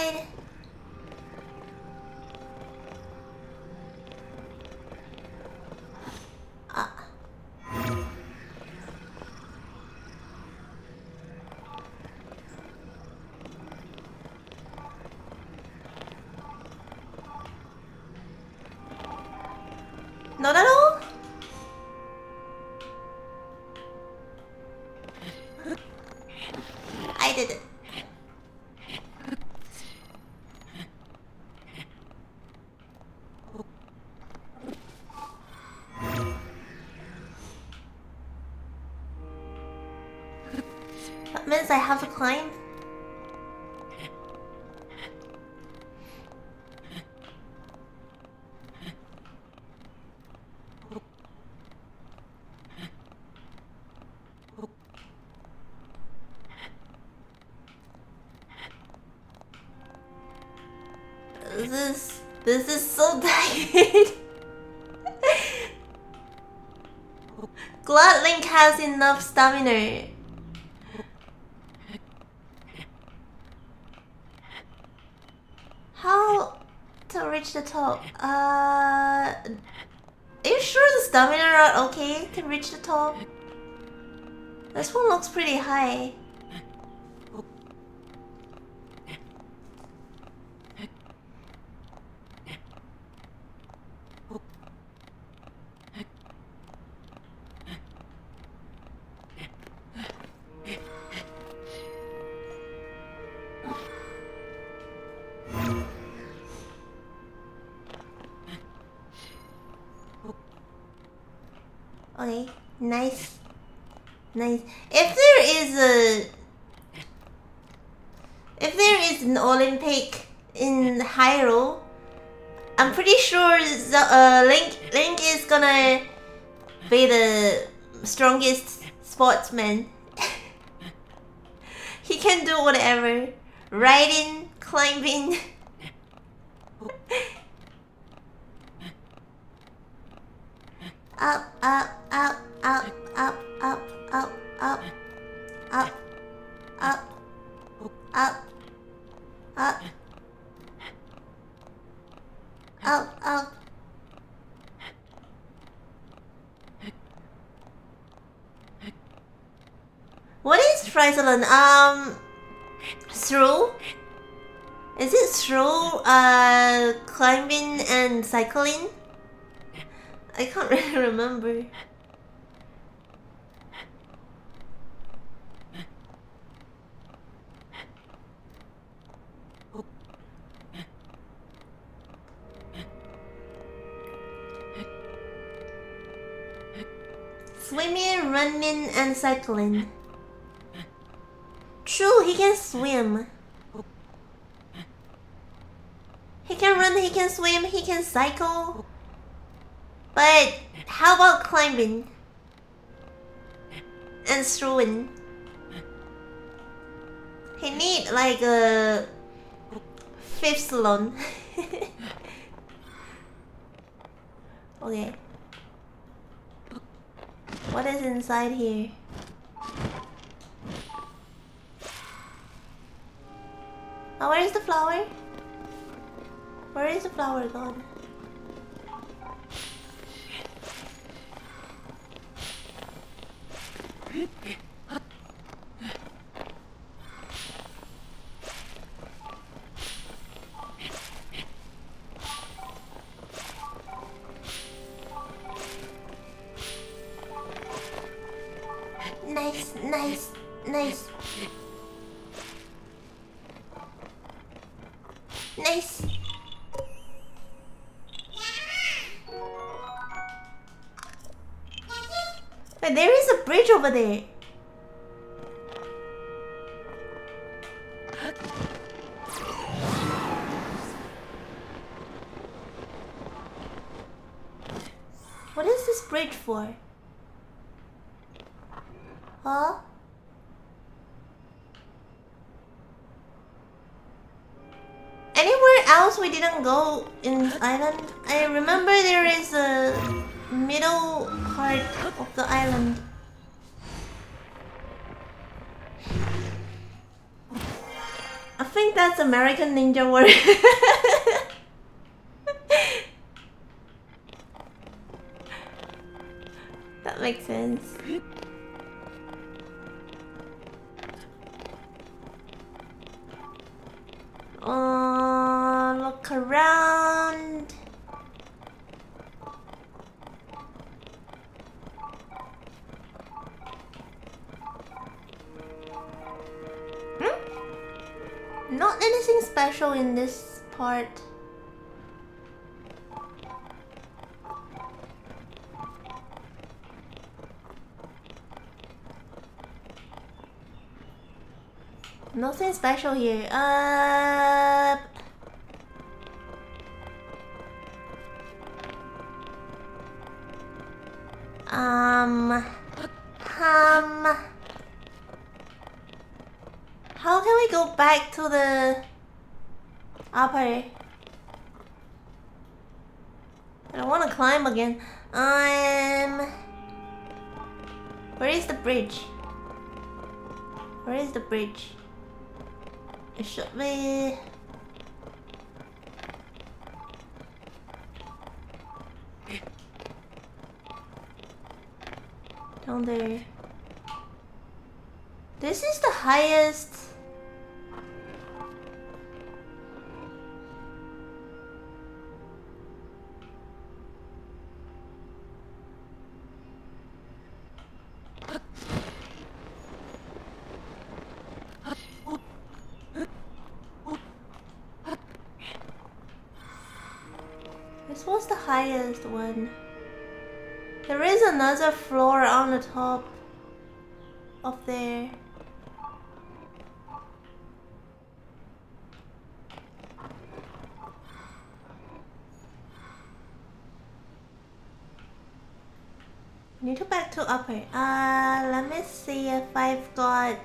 Get I have to climb? This is this is so tight. Glad Link has enough stamina. 嗨。Men. Running, and cycling. True, he can swim. He can run, he can swim, he can cycle. But how about climbing? And throwing? He need like a fifth salon. okay. What is inside here? Oh, where is the flower? Where is the flower gone? Nice, nice, nice. Wait, there is a bridge over there. American Ninja Warrior. that makes sense. Nothing special here. Uh... again. Um... Where is the bridge? Where is the bridge? It should be... Down there. This is the highest... one. There is another floor on the top of there. Need to back to upper. Uh, let me see if I've got.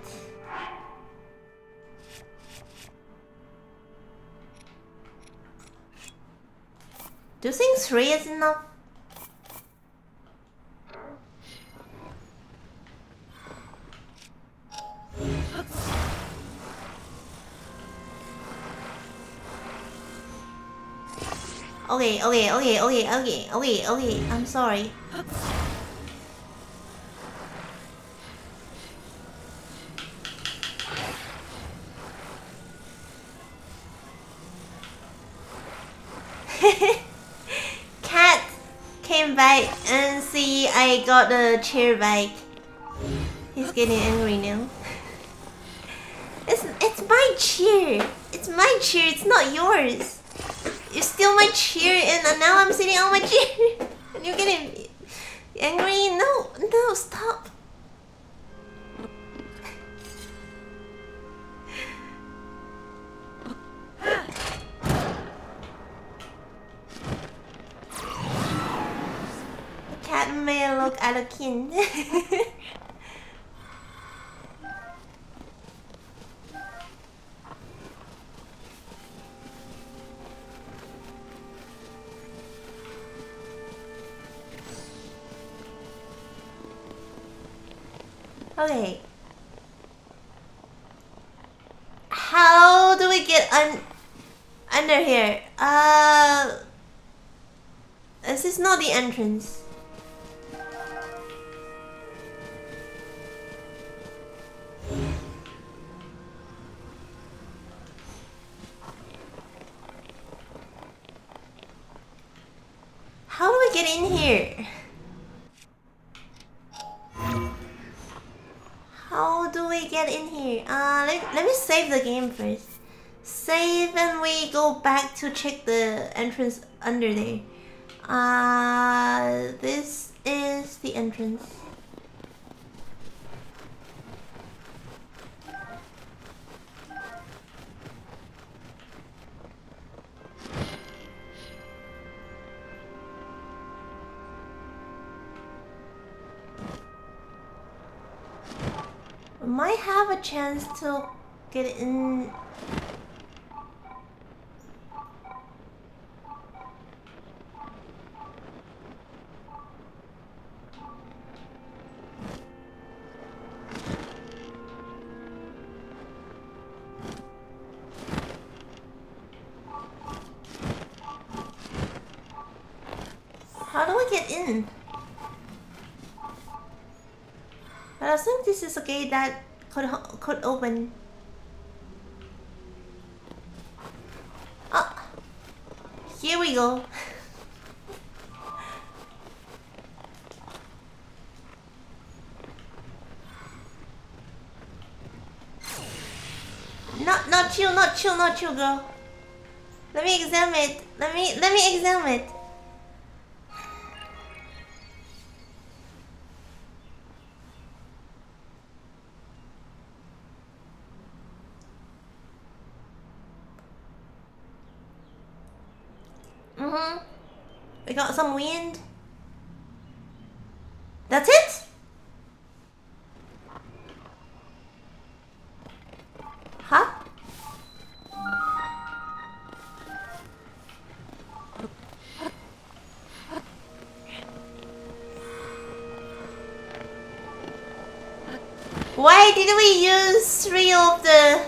Three is enough? Okay, okay, okay, okay, okay, okay, okay. I'm sorry. Got the chair back. He's getting angry now. It's it's my chair. It's my chair. It's not yours. You steal my chair and now I'm sitting on my chair. And you're getting angry. No, How do we get in here? How do we get in here? Uh, let, let me save the game first. Save and we go back to check the entrance under there. Uh, this is the entrance. Might have a chance to get in. That could could open. Ah, here we go. Not not not chill, not chill, not chill, girl. Let me examine it. Let me let me examine it. Some wind. That's it? Huh? Why did we use three of the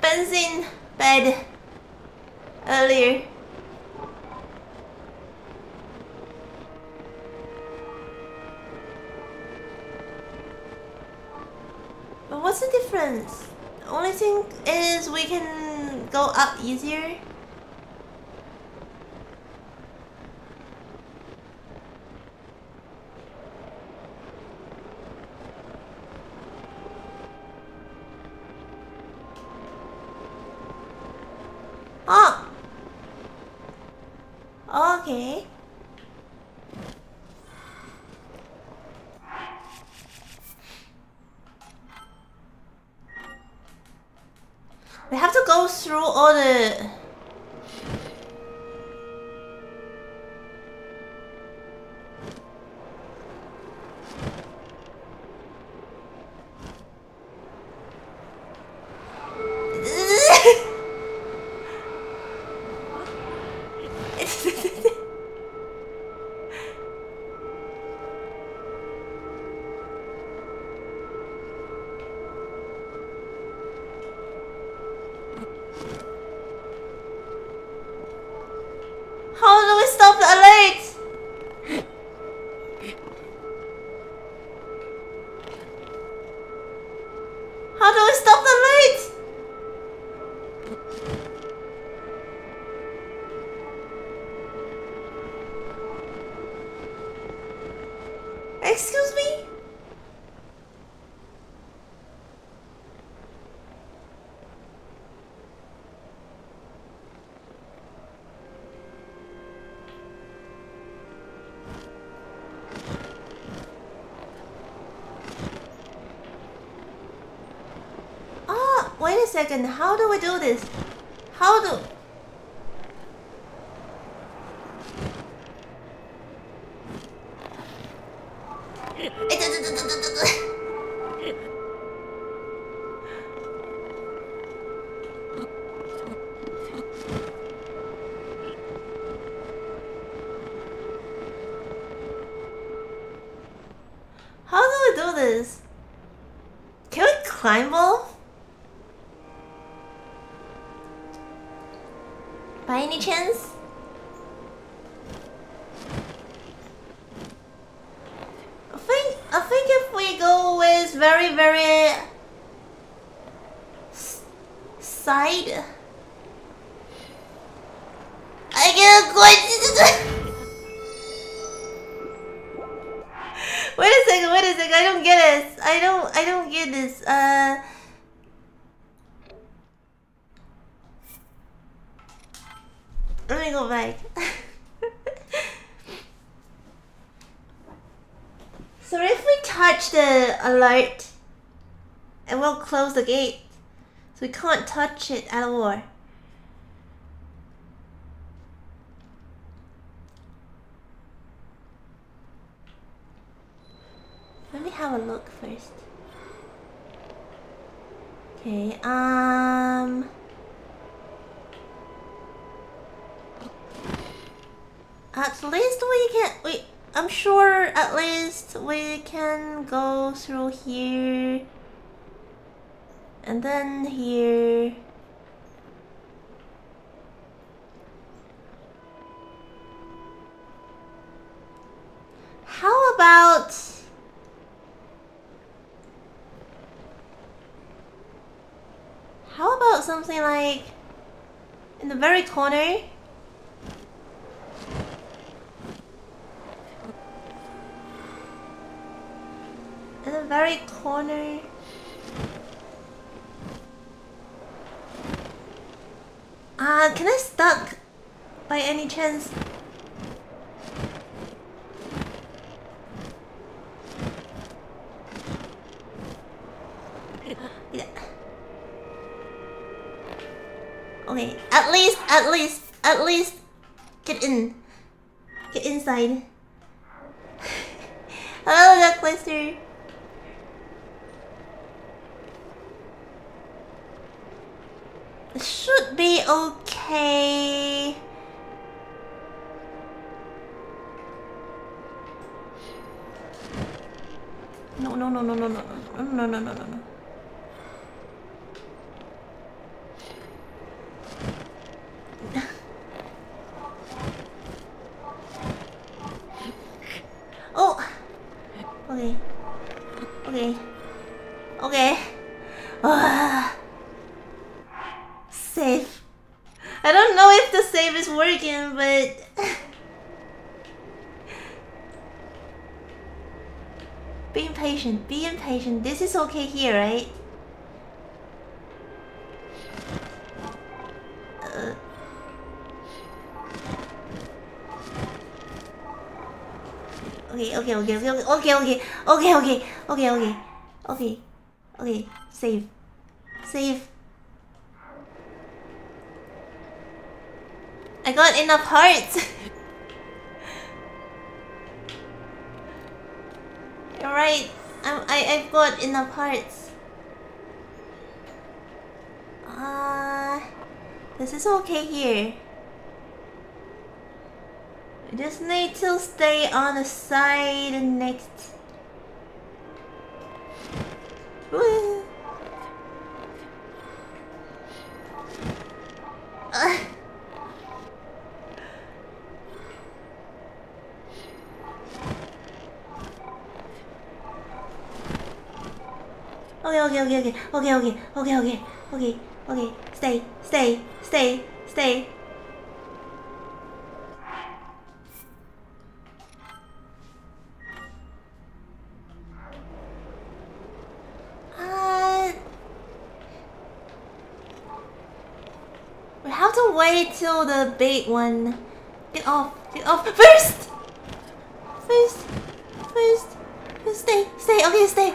benzene bed earlier? But what's the difference? Only thing is we can go up easier. Oh. Okay. We have to go through all the second. How do we do this? How do... gate. So we can't touch it at all. Let me have a look first. Okay, um At least we can we I'm sure at least we can go through here and then here How about How about something like in the very corner? In the very corner. Ah, uh, can I stuck by any chance? Yeah. Okay, at least, at least, at least, get in. Get inside. Hello, Duck Lister. Should be okay. No, no, no, no, no, no, no, no, no, no, no, oh! Okay. Okay. Okay. Ah. Save. I don't know if the save is working, but... Be impatient, be impatient. This is okay here, right? Uh. Okay, okay, okay, okay, okay, okay, okay, okay, okay, okay, okay, okay, save, save. I got enough hearts. You're right. I'm, I I've got enough hearts. Uh, this is okay here. I just need to stay on the side next. Uh. Okay, okay, okay, okay, okay, okay, okay, okay, okay, okay. Stay, stay, stay, stay. Uh, we have to wait till the big one. Get off, get off first. First, first, stay, stay. Okay, stay.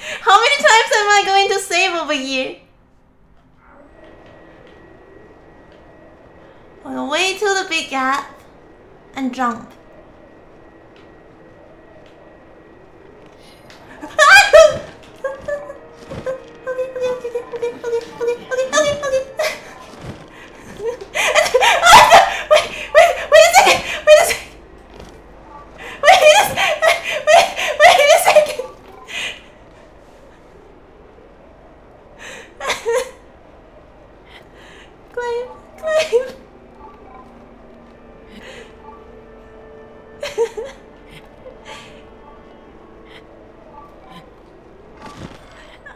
How many times am I going to save over here? On the way to the big gap and jump. climb, climb.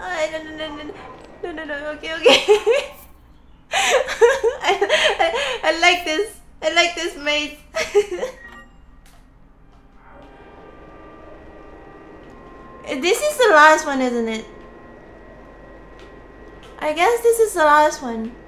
oh, no, no, no, no, no, no, no, okay, okay. I, I, I like this. I like this maze. this is the last one, isn't it? I guess this is the last one.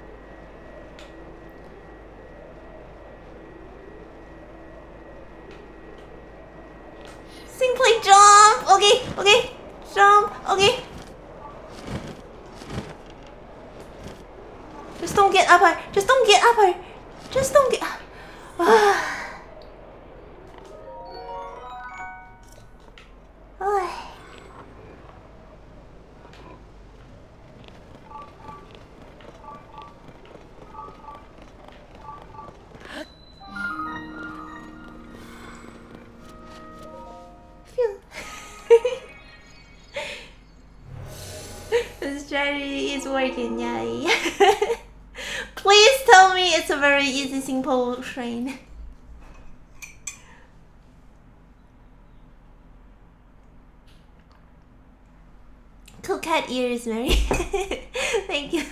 Simple train. Cool cat ears, Mary. Thank you.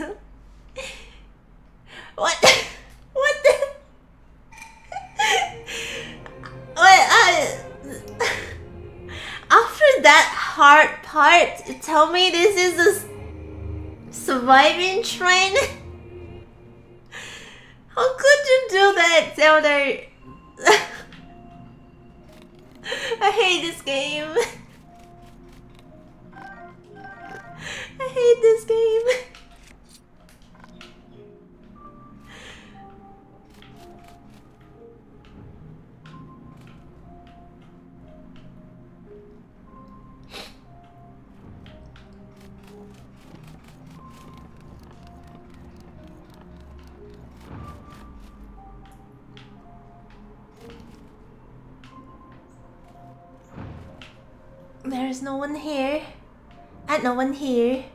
What? What the? What? Uh, I... After that hard part, tell me this is a surviving train? How could you do that, Zelda? I hate this game. I hate this game. No one here. And no one here.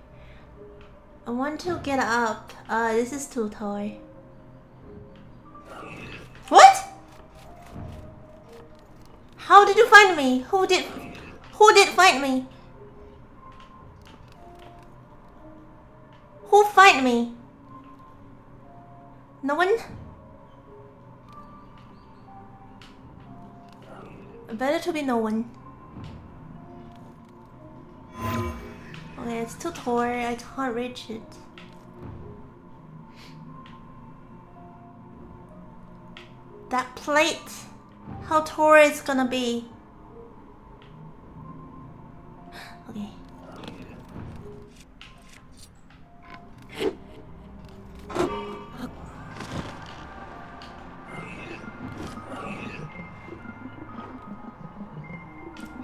I want to get up. Uh, this is too tall. What? How did you find me? Who did... Who did find me? Who find me? No one? Better to be no one. Okay, it's too tall. I can't reach it. That plate. How tall is gonna be? Okay.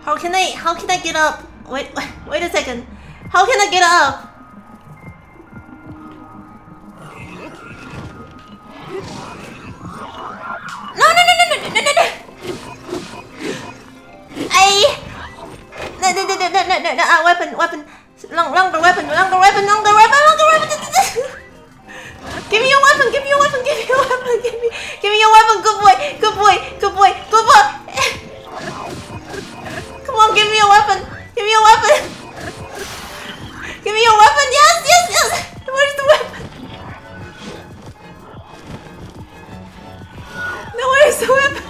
How can I how can I get up? Wait wait a second. How can I get up? No, no, no, no, no, no, no, no. I... No, no, no, no, no, no, no, no, weapon, weapon. Long, longer weapon, longer weapon, longer weapon, longer weapon. give me your weapon, give me your weapon, give me your weapon, give me, give me your weapon. Good boy, good boy, good boy, good boy. Come on, give me a weapon, give me a weapon. Give me your weapon, yes, yes, yes Where's the weapon? No, where's the weapon?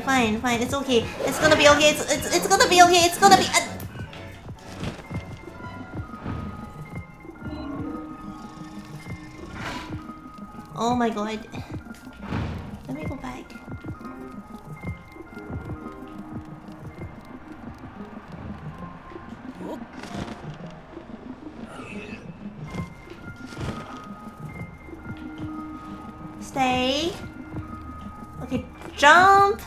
Fine, fine, fine. It's okay. It's gonna be okay. It's it's, it's gonna be okay. It's gonna be. Uh... Oh my god. Let me go back. Stay. Okay, jump.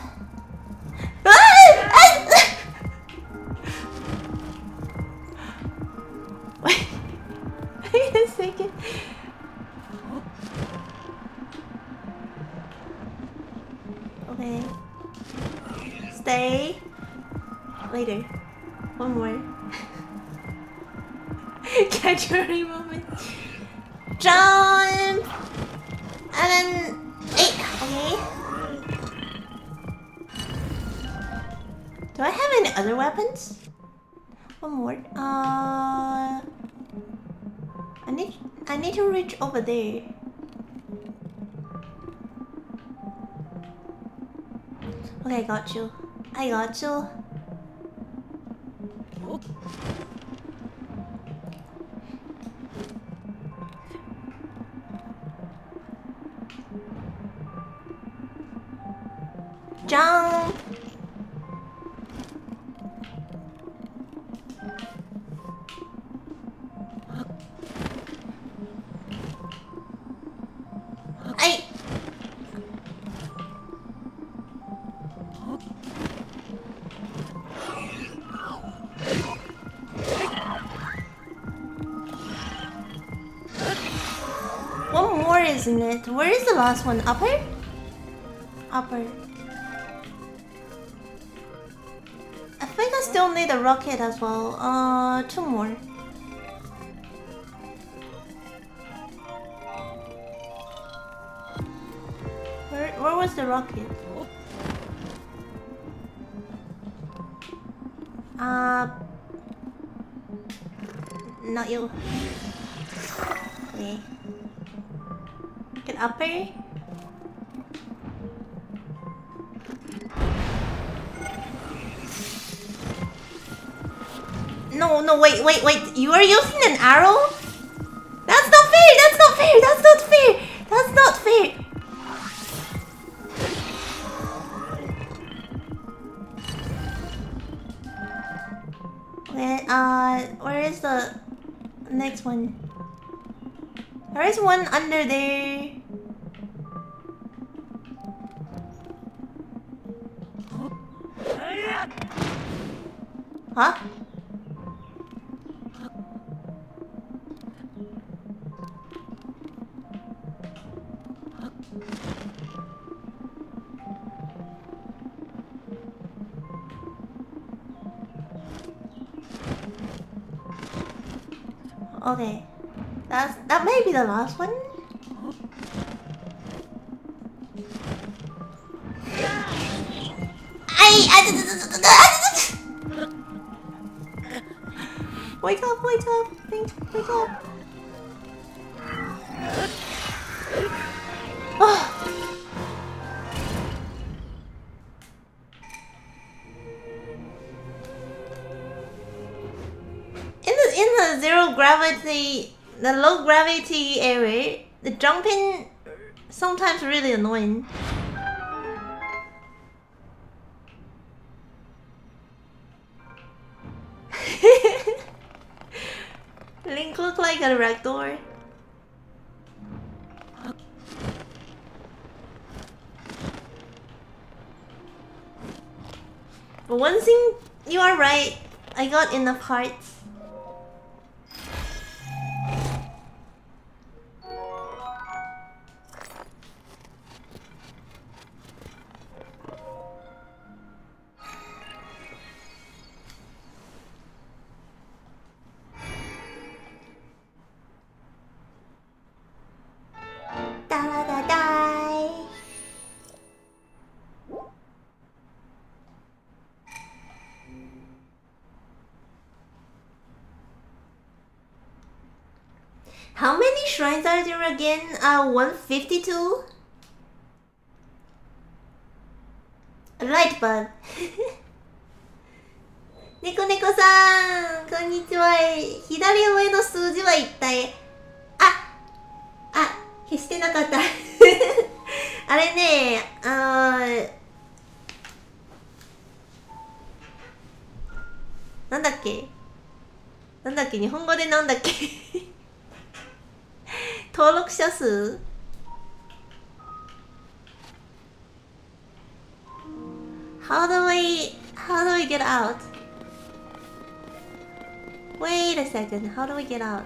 Over there. Okay, I got you. I got you. Jump! Where is the last one? Upper? Upper. I think I still need a rocket as well. Uh, two more. Where, where was the rocket? Uh, not you. Okay. Get upper. No, no, wait, wait, wait. You are using an arrow? That's not fair. That's not fair. That's not fair. That's not fair. Uh, where is the next one? There is one under there. Huh? Okay. That's that may be the last one. I, I Wake up, wake up, think, wake up. Oh. In the in the zero gravity, the low gravity area, the jumping sometimes really annoying. Link look like a rector. But one thing, you are right. I got enough hearts. Again? Uh, 152? Right, bud. 猫猫さん、こんにちは。左上の数字は一体、あ、あ、消してなかった。あれね、あ、なんだっけなんだっけ日本語でなんだっけ登録者数 How do we how do we get out? Wait a second, how do we get out?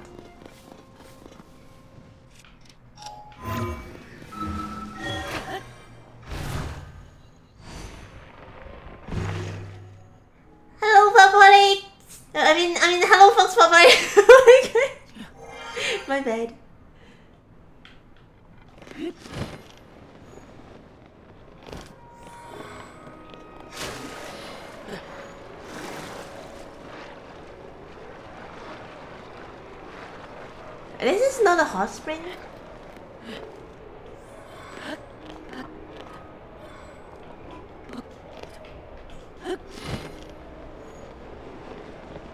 Hello, Papa I mean, I mean, hello, folks, Papa My bad. This is not a hot spring.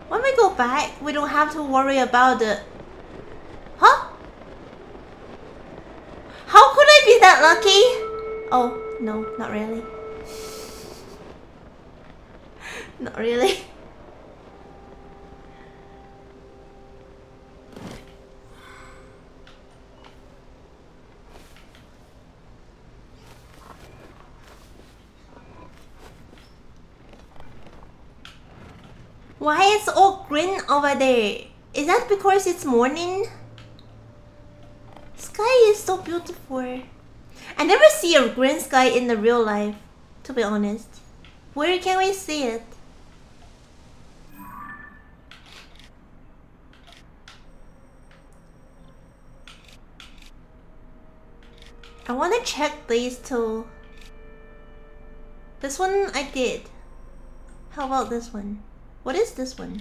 When we go back, we don't have to worry about the... Huh? How could I be that lucky? Oh, no, not really. not really. Why is all green over there? Is that because it's morning? Sky is so beautiful. See a green sky in the real life, to be honest. Where can we see it? I want to check these two. This one I did. How about this one? What is this one?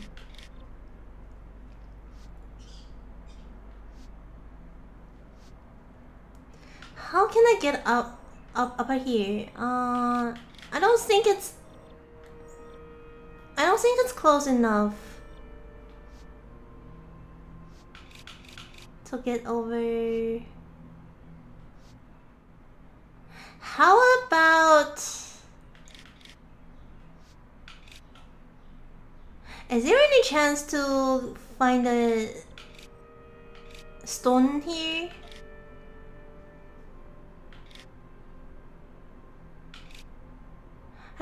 How can I get up up up here? Uh I don't think it's I don't think it's close enough to get over How about Is there any chance to find a stone here?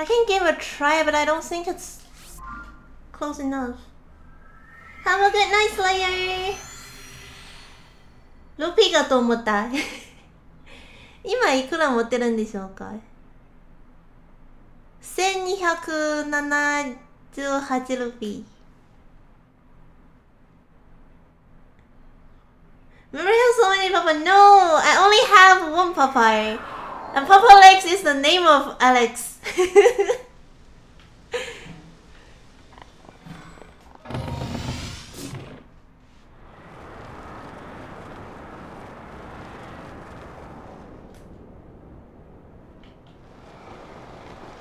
I can give a try, but I don't think it's close enough. Have a good night, Slayer! ルピかと思った今いくら持ってるんでしょうか1270 18 rupee. Remember how so many Papa? No! I only have one Popeye. And Purple Alex is the name of Alex.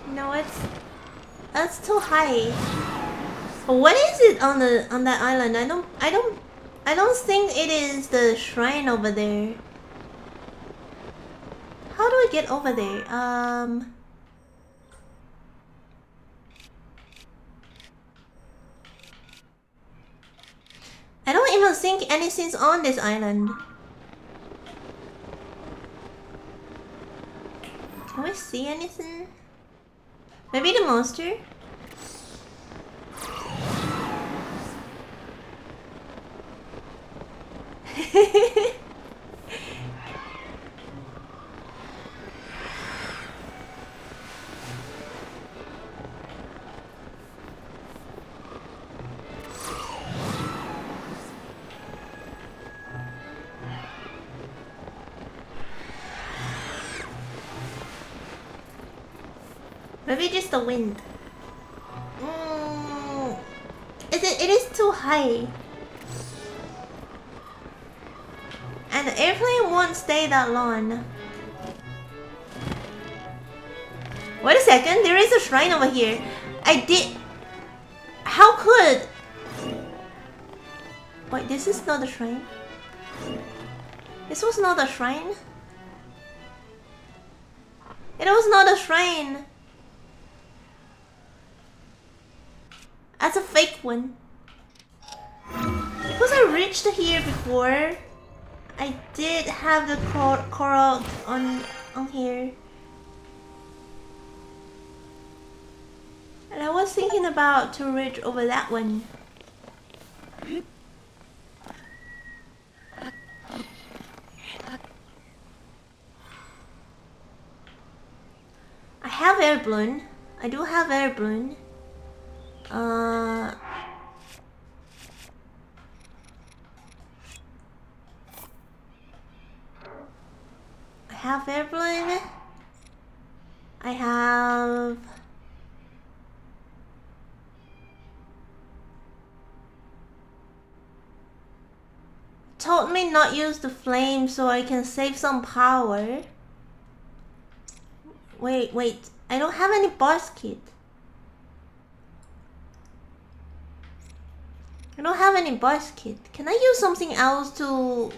no, it's that's too high. What is it on the on that island? I don't I don't I don't think it is the shrine over there. How do I get over there? Um I don't even think anything's on this island. Can we see anything? Maybe the monster? Maybe just the wind. Mm, is it? It is too high. And the airplane won't stay that long. Wait a second, there is a shrine over here. I did... How could... Wait, this is not a shrine? This was not a shrine? It was not a shrine. That's a fake one. Because I reached here before, I did have the cor coral on on here. And I was thinking about to reach over that one. I have air balloon. I do have air balloon. Uh, I have air balloon. I have. Told me not use the flame so I can save some power. Wait, wait. I don't have any boss kit. I don't have any boss kit. Can I use something else to...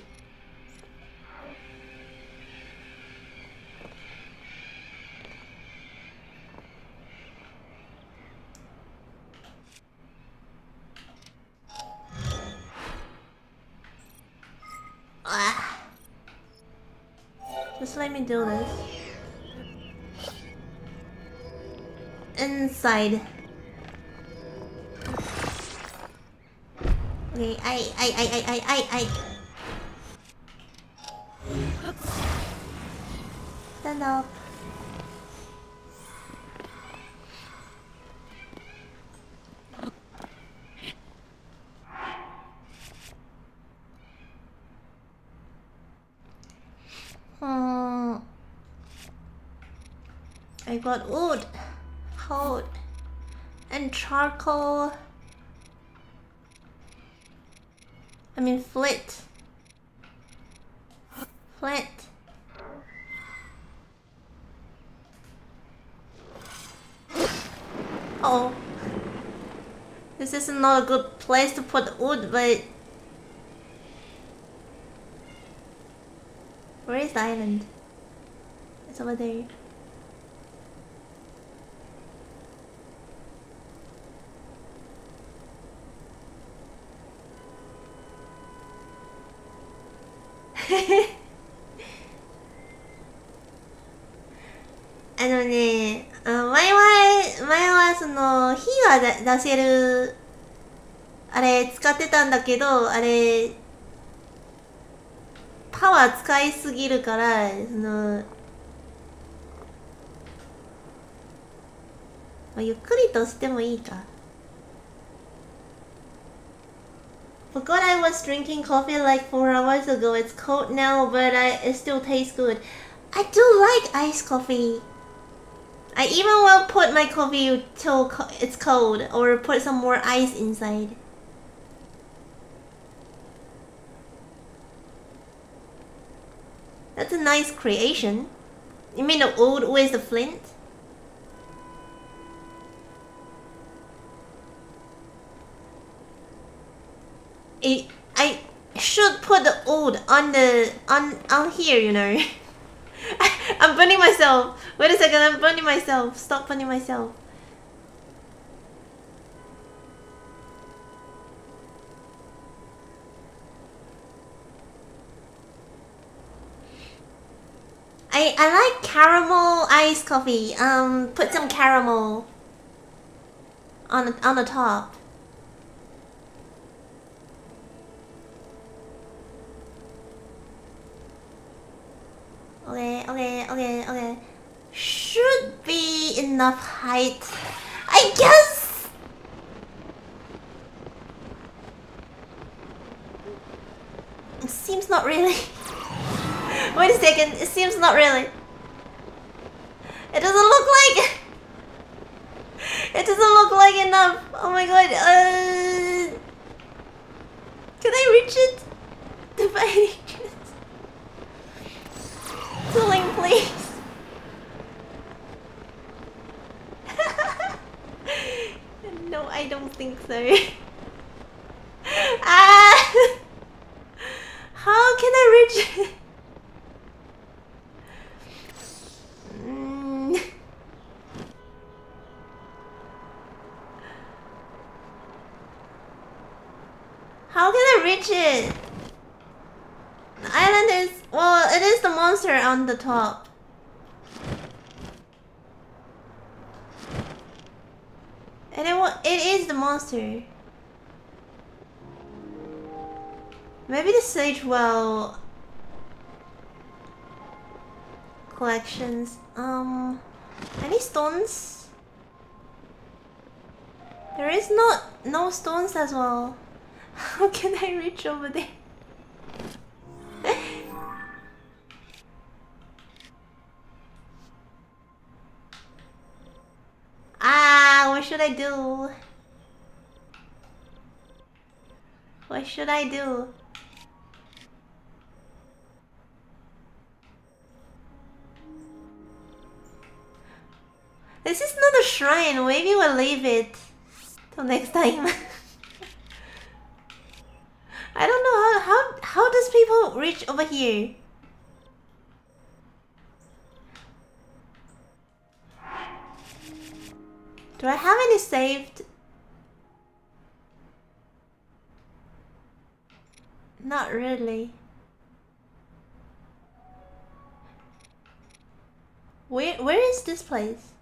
Ah. Just let me do this. inside. Okay, I, I, I, I, I, I, I. Stand up. I got wood coal and charcoal. I mean flint. Flint. Oh. This is not a good place to put wood, but... Where is the island? It's over there. の、火は出せる、あれ使ってたんだけど、あれ、パワー使いすぎるから、その、まあ、ゆっくりとしてもいいか。Forgot I was drinking coffee like four hours ago. It's cold now, but I, it still tastes good. I do like iced coffee. I even will put my coffee till it's cold or put some more ice inside. That's a nice creation. You mean the old with the flint? it, I should put the old on the on on here, you know. I'm burning myself. Wait a second, I'm burning myself. Stop burning myself. I, I like caramel iced coffee. Um, put some caramel on on the top. Okay, okay, okay, okay. Should be enough height. I guess! It seems not really. Wait a second, it seems not really. It doesn't look like... It doesn't look like enough. Oh my god. Uh, can I reach it? If I Pulling, please. no, I don't think so. ah! How can I reach mm. How can I reach it? Island is well, it is the monster on the top. And it, it is the monster. Maybe the Sage Will collections. Um, any stones? There is not no stones as well. How can I reach over there? Ah, what should I do? What should I do? This is not a shrine. Maybe we'll leave it till next time. I don't know how how how does people reach over here? Do I have any saved? Not really. Where where is this place?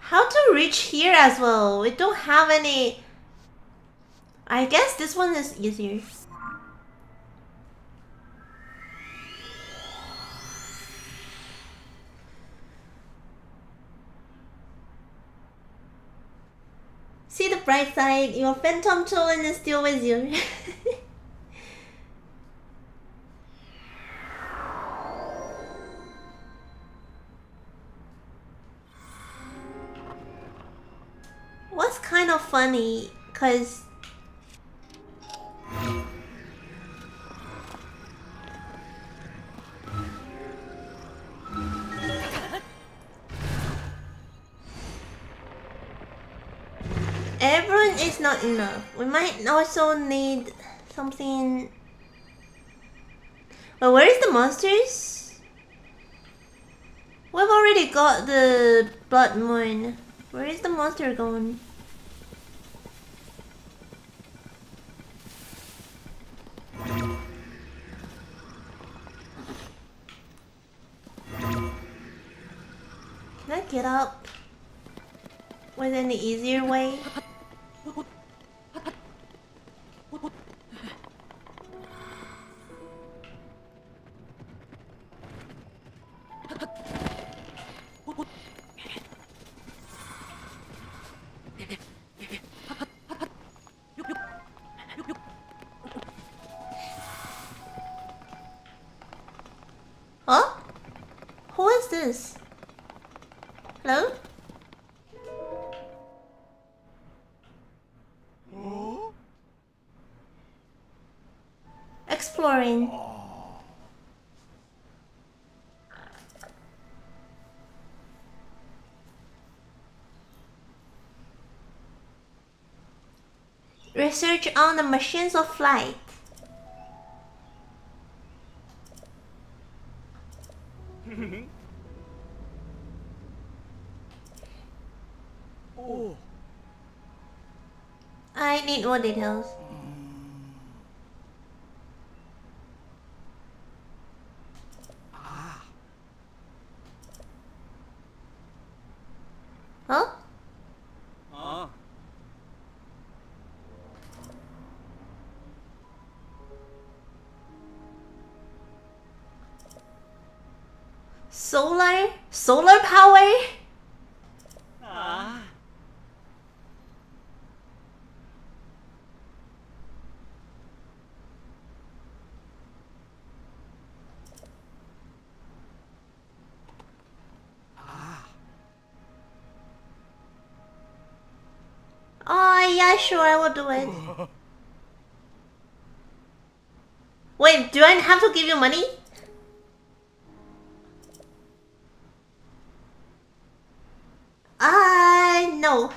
How to reach here as well? We don't have any... I guess this one is easier. See the bright side, your phantom Cholin is still with you. What's kind of funny, cause enough. We might also need something. But where is the monsters? We've already got the blood moon. Where is the monster going? Can I get up with any easier way? Research on the machines of flight. oh. I need more details. Huh? Ah. Solar? Solar power? Ah. Oh, yeah, sure, I will do it. Wait, do I have to give you money? I uh, no.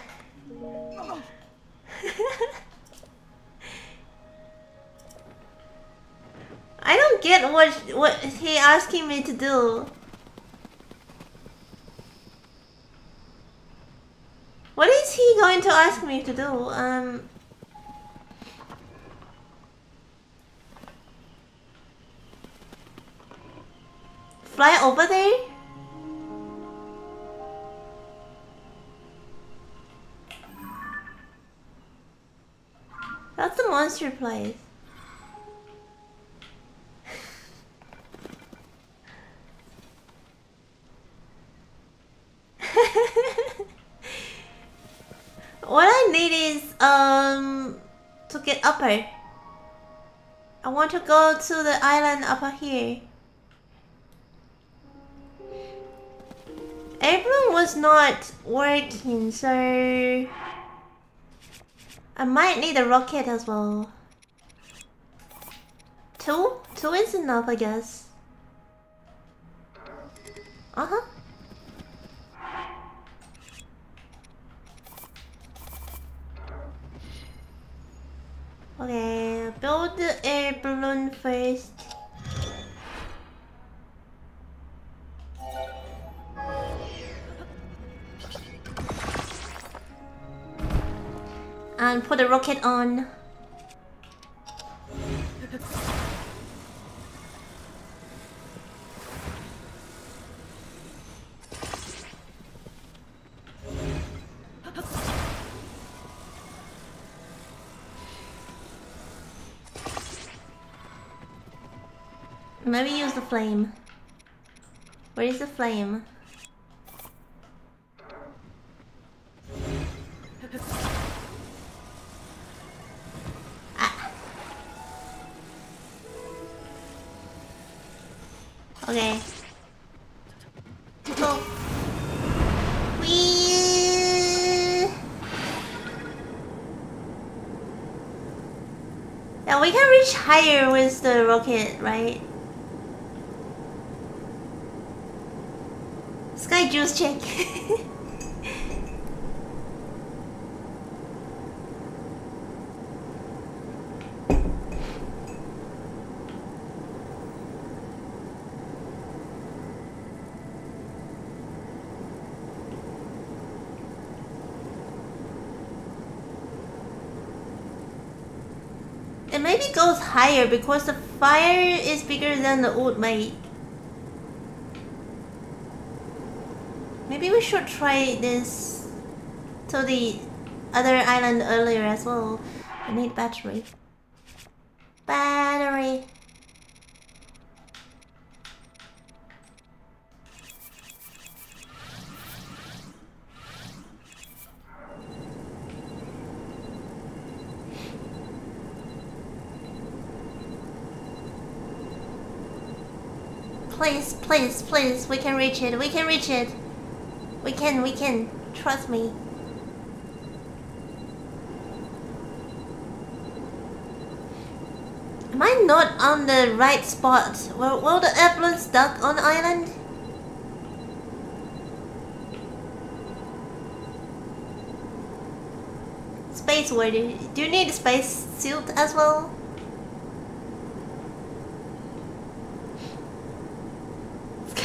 I don't get what what he asking me to do. What is he going to ask me to do? Um. Fly over there? That's the monster place. Upper. I want to go to the island up here. Everyone was not working, so I might need a rocket as well. Two? Two is enough, I guess. Rocket on. Maybe use the flame. Where is the flame? We can reach higher with the rocket, right? Sky juice check. it maybe higher because the fire is bigger than the wood mate. Maybe we should try this to the other island earlier as well. I need. Battery. Please, please, we can reach it, we can reach it. We can, we can. Trust me. Am I not on the right spot? Were, were the airplane stuck on the island? Space worthy. Do you need a space suit as well?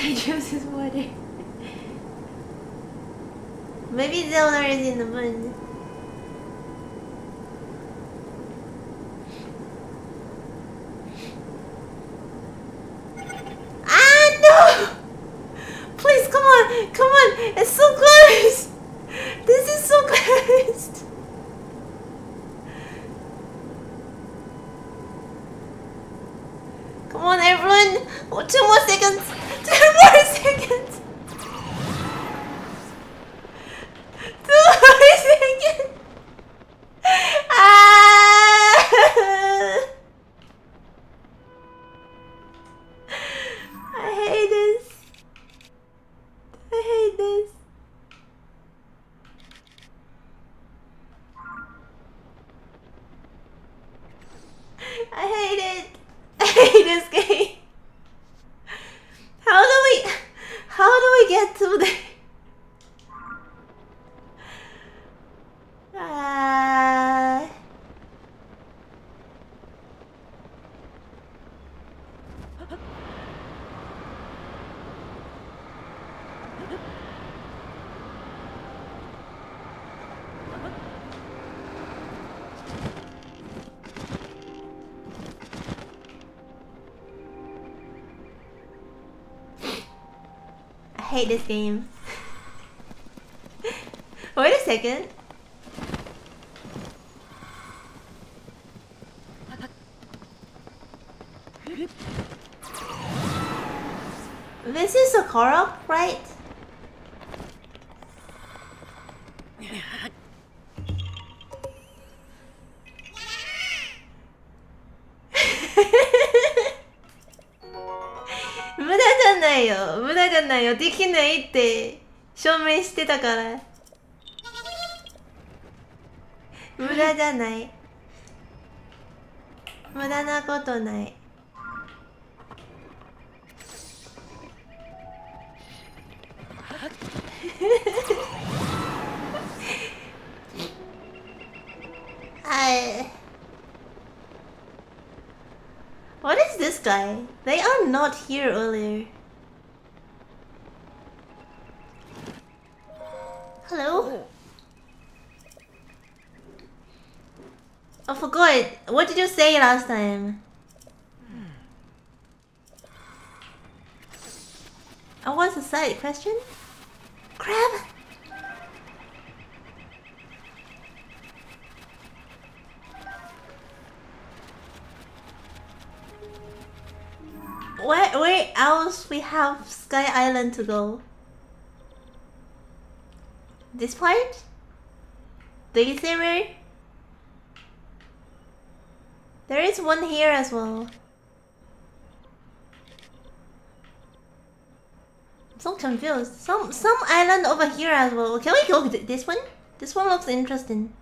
Sky juice is water. Maybe the owner is in the moon. Hate this game. Wait a second. よできないって証明してたから無駄じゃない無駄なことないはい What is this guy? They are not here earlier. Last time? Oh, what's the side question? Crab? Where where else we have Sky Island to go? This part? Do you one here as well. I'm so confused. Some some island over here as well. Can we go th- this one? This one looks interesting.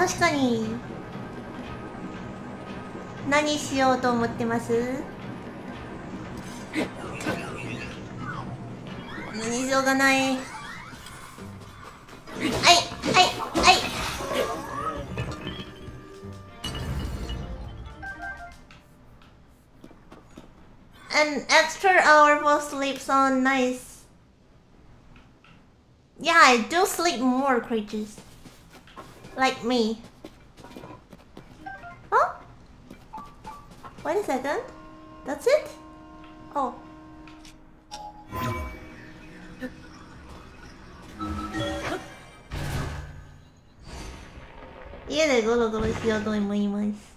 確かに何しようと思ってます何しようがないはいはいはい An extra hour for sleep sound nice. Yeah, I do sleep more, creatures. like me. Oh? Wait a second. That's it? Oh. 家でゴロゴロしようと思います。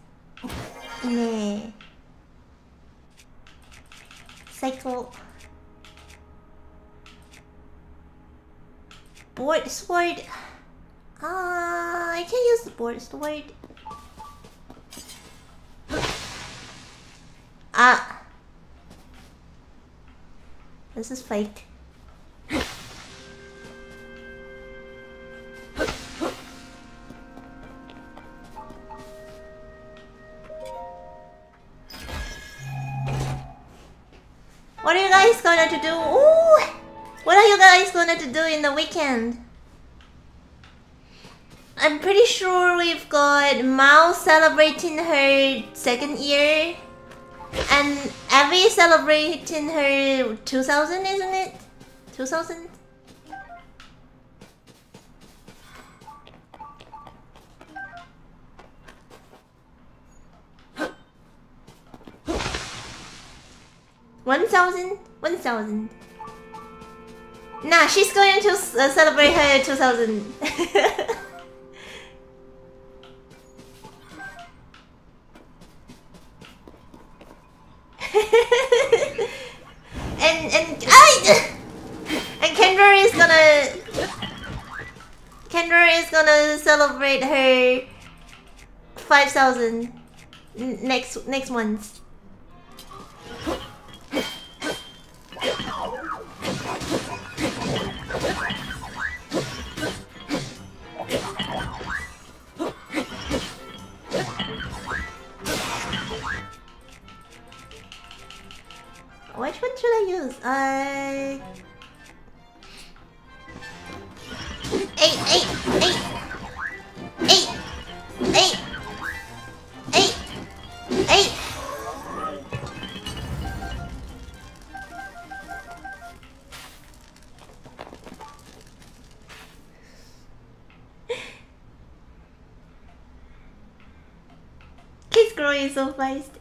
The board Ah This is fake What are you guys gonna to do? Ooh! What are you guys gonna to do in the weekend? I'm pretty sure we've got Mao celebrating her second year and Abby celebrating her 2000, isn't it? 2000? One thousand? One thousand. Nah, she's going to uh, celebrate her 2000. 5000 next next month.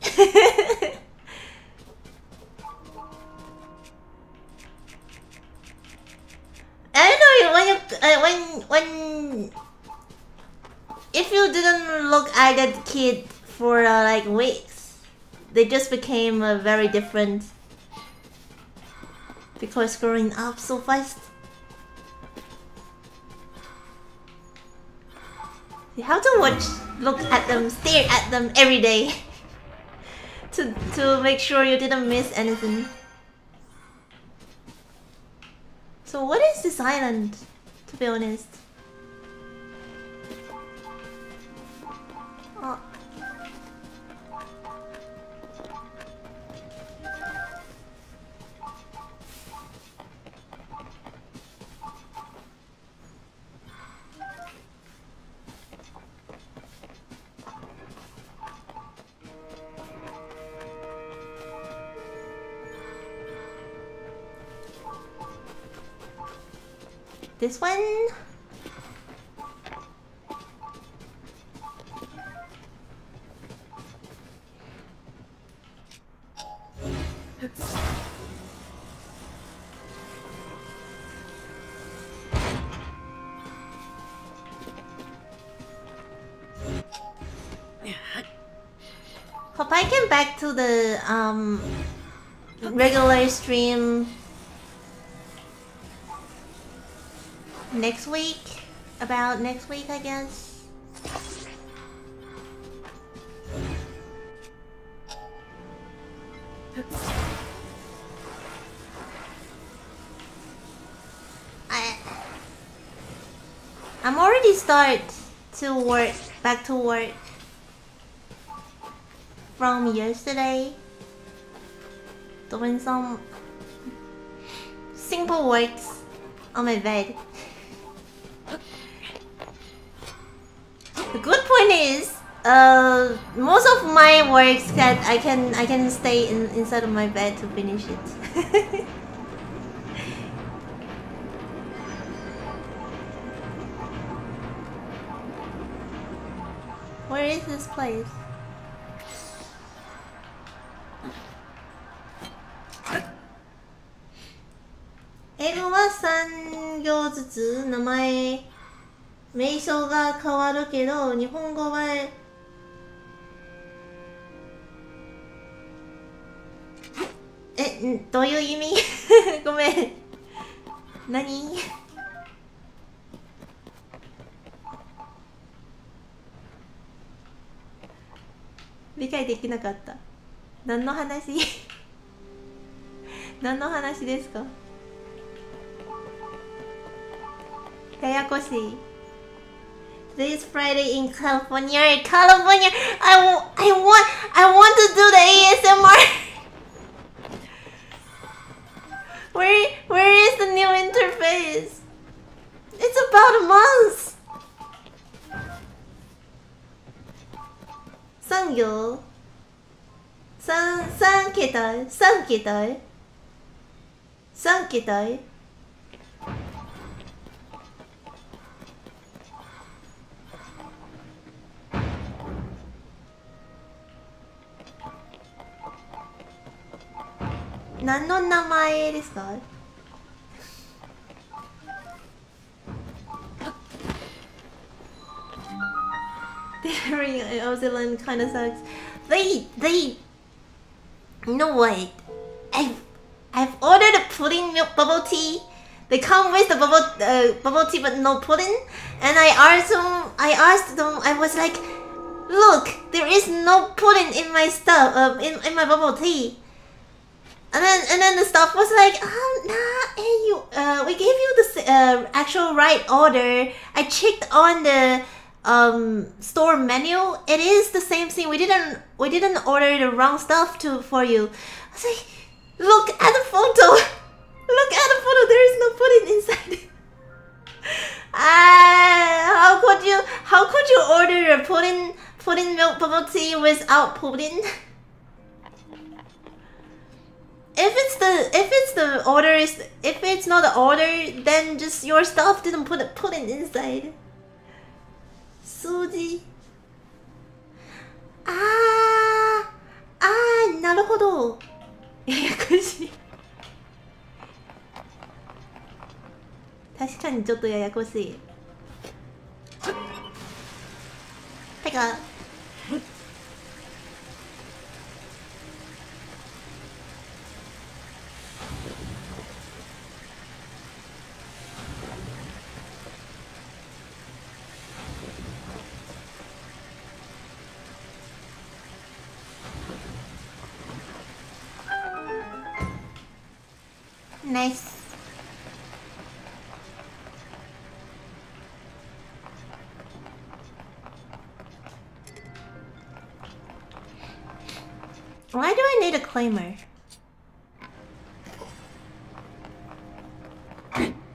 I know when you uh, when when if you didn't look at that kid for uh, like weeks, they just became uh, very different. Because growing up so fast. You have to watch, look at them, stare at them every day to make sure you didn't miss anything. So what is this island, to be honest? This one? Hope I get back to the um regular stream next week. About next week, I guess. I I'm already start to work back to work from yesterday. Doing some simple works on my bed. uh, most of my works that I can I can stay in, inside of my bed to finish it. Where is this place? Eight 英語は3行ずつ名前 名称が変わるけど日本語は ういう意味ごめん何理解できなかった何の話何の話ですかややこしい Today is Friday in California. California, I, I want I want to do the ASMR. interface? It's about a month. 産業三三桁三桁三桁何の名前 Dairy in kind of sucks. They, they, you know what? I've, I've ordered a pudding milk bubble tea. They come with the bubble, uh, bubble tea but no pudding. And I asked them, I asked them, I was like, look, there is no pudding in my stuff, uh, in, in my bubble tea. And then, and then the staff was like, um, nah, hey, you, uh, we gave you the uh, actual right order. I checked on the um store menu. It is the same thing. We didn't, we didn't order the wrong stuff to for you. I was like, look at the photo. Look at the photo. There is no pudding inside. Ah, how could you, how could you order a pudding, pudding milk bubble tea without pudding? if it's the if it's the order is if it's not the order then just your stuff didn't put it put it inside 数字あーあーなるほど。ややこしい。確かにちょっとややこしい。てか Nice. Why do I need a claimer?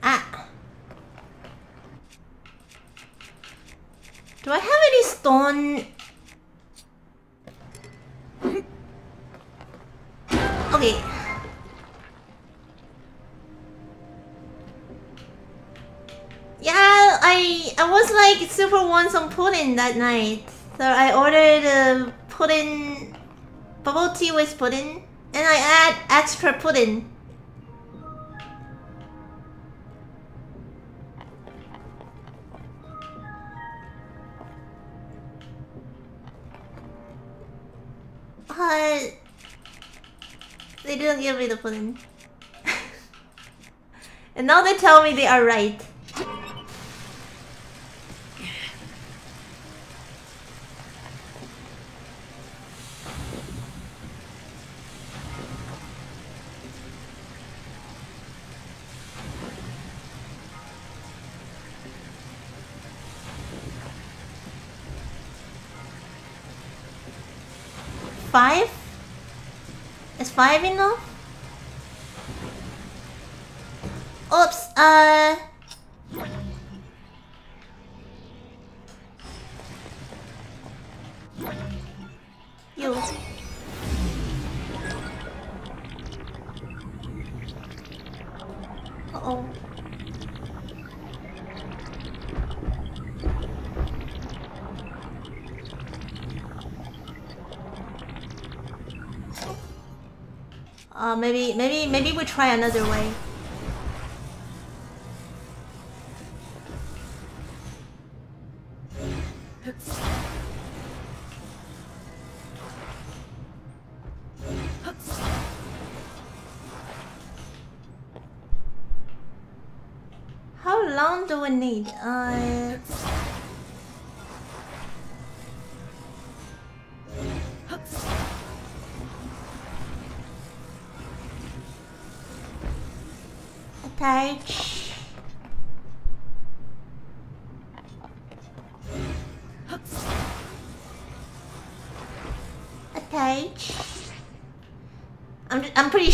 ah. Do I have any stone? Okay. Yeah, I I was like super want some pudding that night, so I ordered uh, a pudding, bubble tea with pudding, and I add extra pudding. But they didn't give me the pudding. and now they tell me they are right. 5 enough? Oops, uh, maybe, maybe, maybe we try another way. How long do we need? Uh...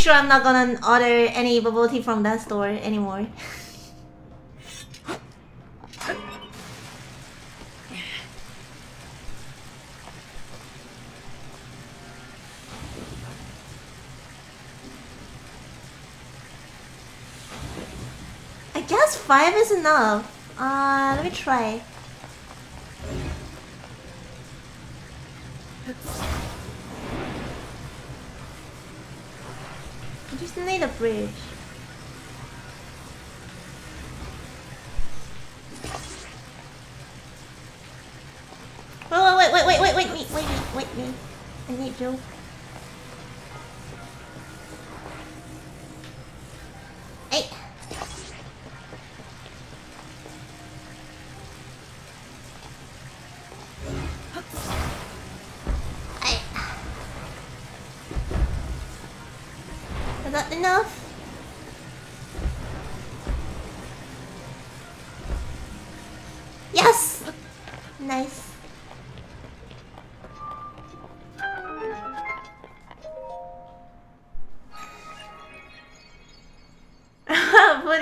sure I'm not gonna order any bubble tea from that store anymore. I guess five is enough. Uh, let me try. The bridge.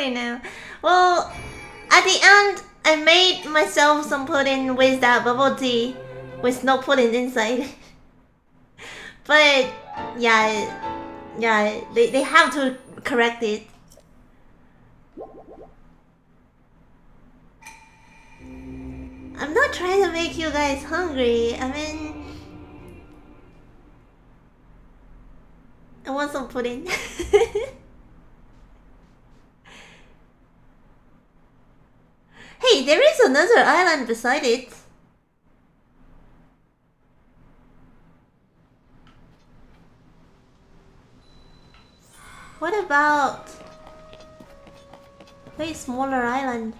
Pudding now. Well, at the end, I made myself some pudding with that bubble tea with no pudding inside. but yeah, yeah, they, they have to correct it. It. What about a smaller island?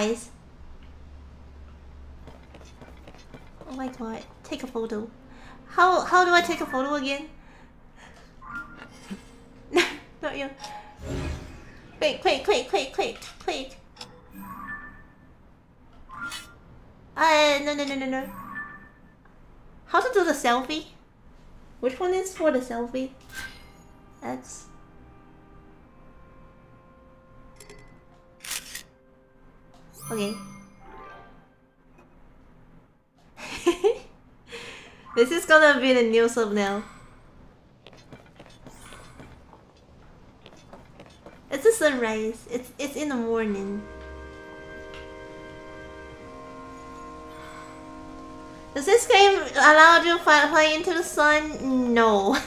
Sunrise. Oh my god! Take a photo. How how do I take a photo again? Not you. Quick, quick, quick, quick, quick, quick. Uh, no, no, no, no, no. How to do the selfie? Which one is for the selfie? Be the new thumbnail. It's a sunrise. It's it's in the morning. Does this game allow you to fly into the sun? No.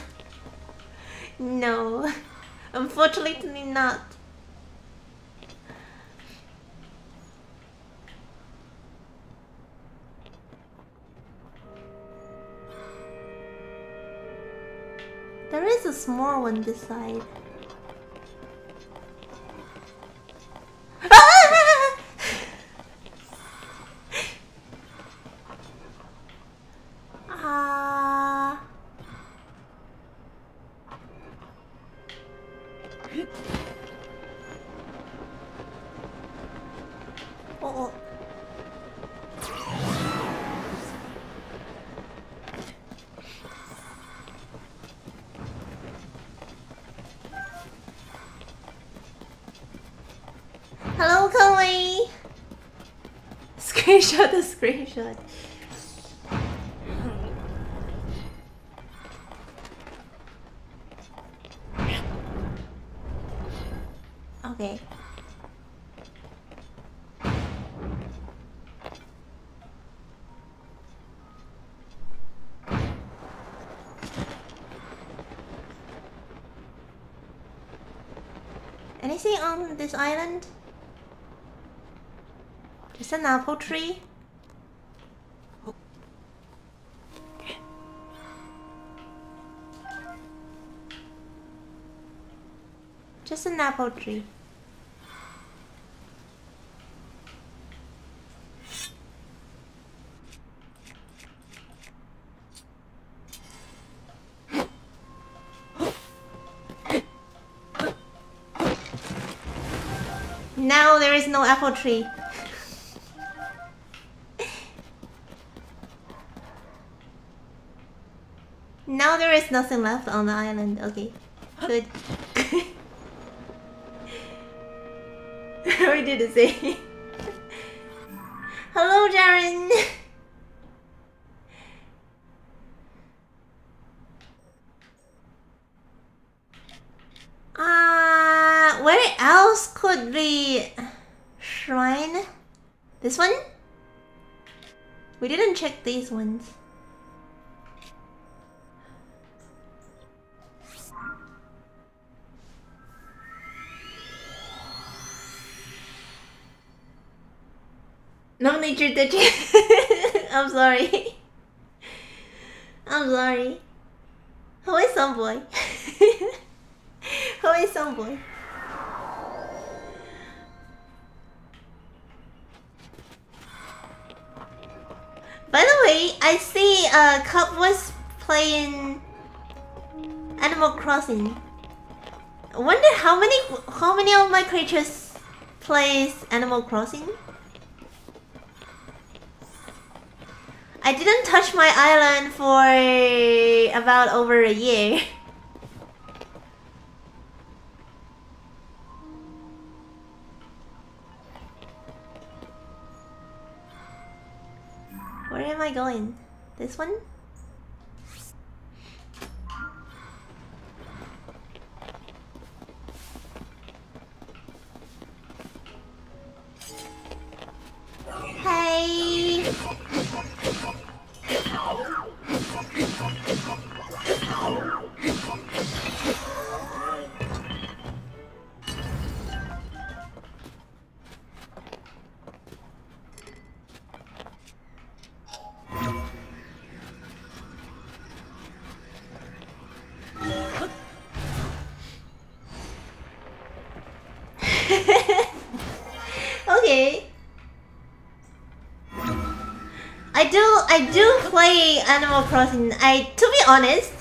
no. Unfortunately not. Small one this side. Screenshot the screenshot. Okay. Anything on this island? An apple uh, tree? Just an apple uh, tree. Now there is no apple tree. now there is nothing left on the island. Okay, good. we did the same. Hello, Jaren. Uh, where else could be shrine? This one? We didn't check these ones. Touch. I'm sorry. I'm sorry. Who is some boy? Who is some boy? By the way, I see uh Cup was playing Animal Crossing. I wonder how many how many of my creatures plays Animal Crossing? I didn't touch my island for about over a year. Where am I going? This one? I do play Animal Crossing. I to be honest,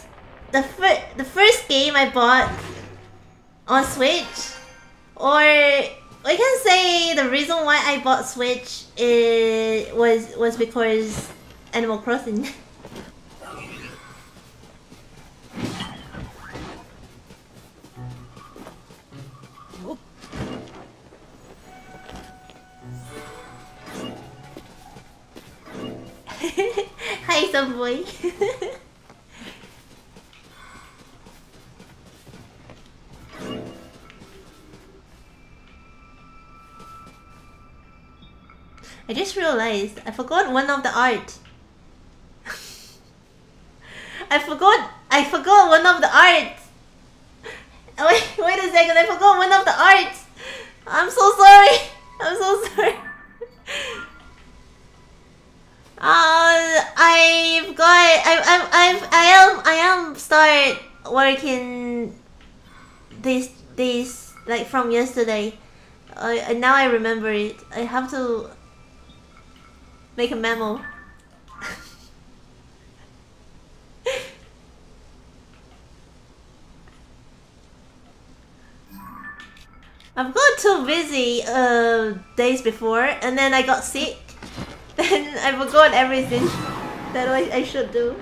the fir- the first game I bought on Switch, or I can say the reason why I bought Switch is, was was because Animal Crossing. just I forgot one of the art. I forgot I forgot one of the art. Wait, wait a second, I forgot one of the art. I'm so sorry. I'm so sorry. Uh, I've got I I I've I am I am start working this this like from yesterday. And now I remember it. I have to make a memo. I've got too busy uh days before and then I got sick. Then I forgot everything that I, I should do.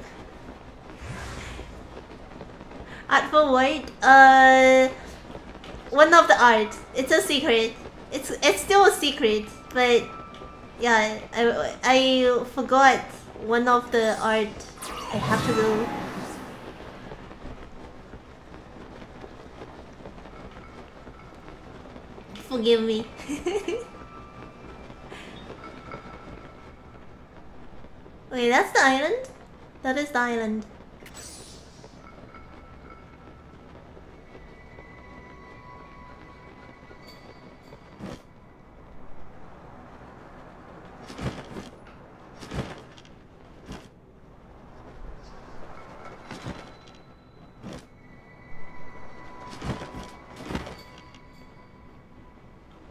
Artful White, uh one of the art. It's a secret. It's it's still a secret, but Yeah, I, I forgot one of the art I have to do. Forgive me. Wait, that's the island? That is the island.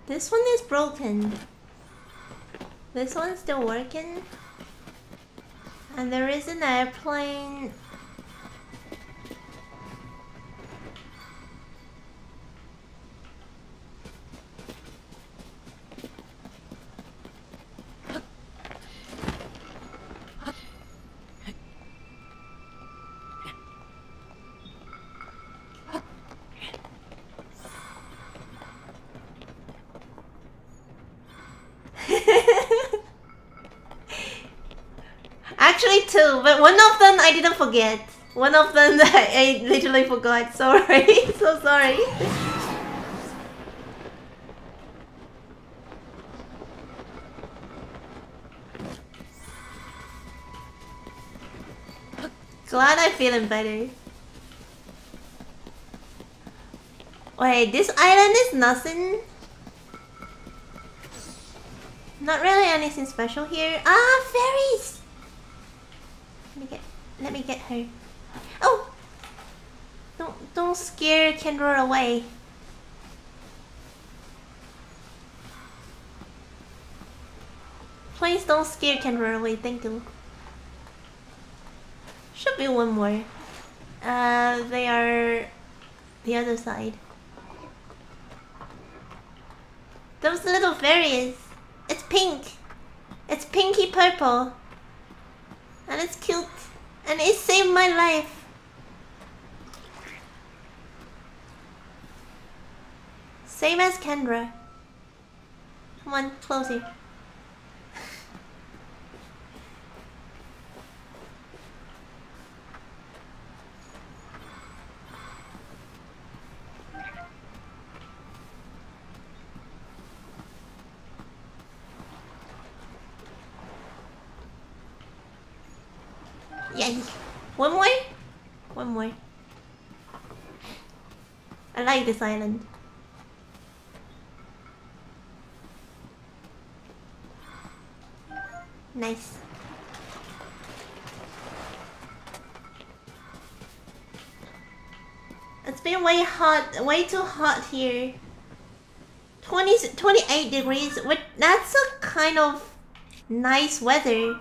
This one is broken. This one's still working. And there is an airplane. Two, but one of them I didn't forget. One of them I, I literally forgot. Sorry, so sorry. Glad I'm feeling better. Wait, this island is nothing? Not really anything special here. Ah, fairies! Me get her. Oh! Don't don't scare Kendra away. Please don't scare Kendra away, thank you. Should be one more. Uh they are the other side. Those little fairies. It's pink. It's pinky purple. And it's cute. And it saved my life. Same as Kendra. Come on, closer. Yay! One more? One more. I like this island. Nice. It's been way hot, way too hot here. 20, 28 degrees, but that's a kind of nice weather.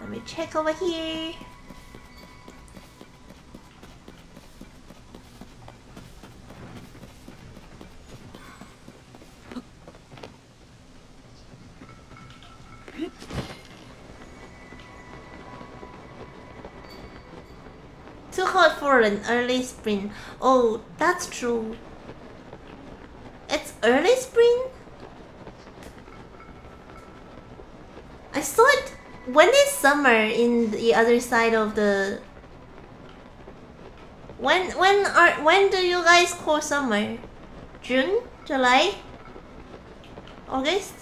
Let me check over here. Early spring. Oh, that's true. It's early spring? I thought. When is summer in the other side of the? When when are when do you guys call summer? June, July, August.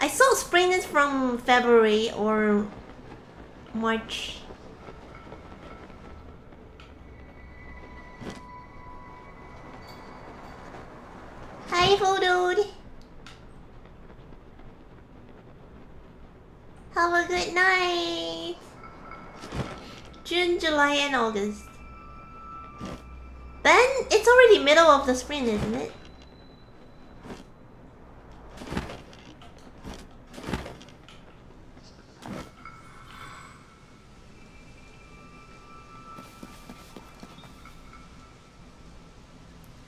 I saw spring is from February or March. Hi, dude. Have a good night. June, July, and August. Then it's already middle of the spring, isn't it?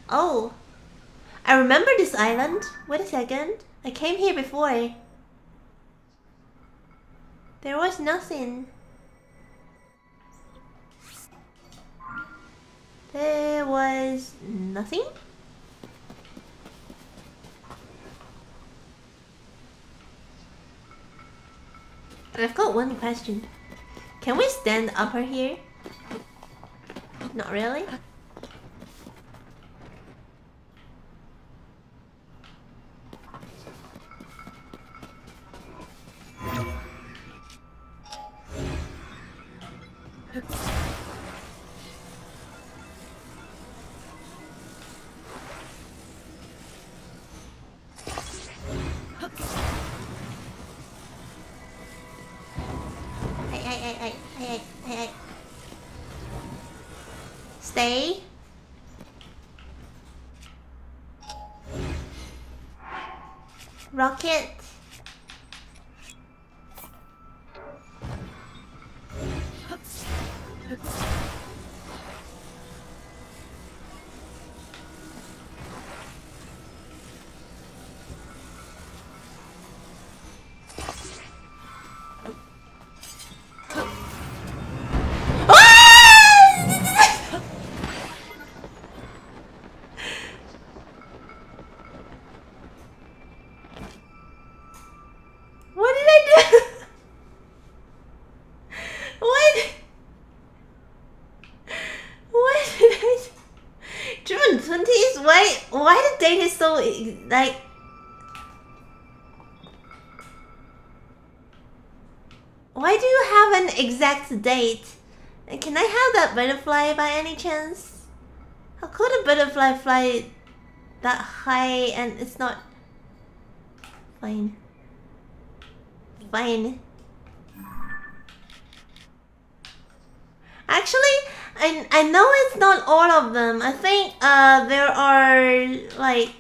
Oh. I remember this island. Wait a second. I came here before. There was nothing. There was nothing. I've got one question. Can we stand upper here? Not really. Rocket. Is so, like... Why do you have an exact date? And Can I have that butterfly by any chance? How could a butterfly fly that high and it's not... Fine. Fine. Actually, I I know it's not all of them. I think uh there are like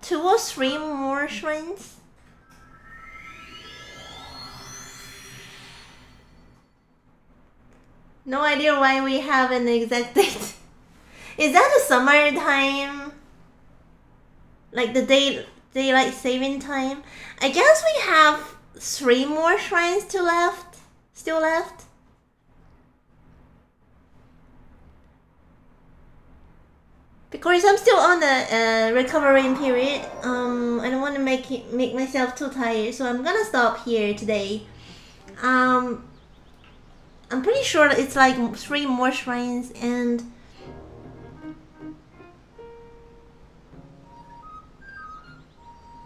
two or three more shrines. No idea why we have an exact date. Is that the summertime? Like the day daylight saving time? I guess we have three more shrines to left. Still left. Because I'm still on the uh, recovering period. Um, I don't want to make it, make myself too tired, so I'm gonna stop here today. Um, I'm pretty sure it's like three more shrines and.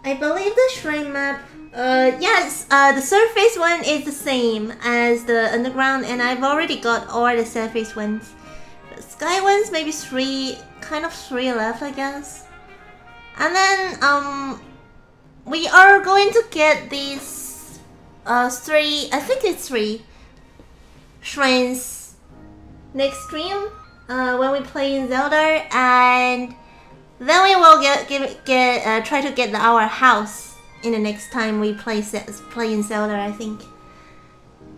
I believe the shrine map. Uh, yes, uh, the surface one is the same as the underground, and I've already got all the surface ones. The sky ones, maybe three, kind of three left, I guess. And then, um, we are going to get these, uh, three, I think it's three shrines next stream, uh, when we play in Zelda, and then we will get get, get uh, try to get our house in the next time we play play in Zelda, I think.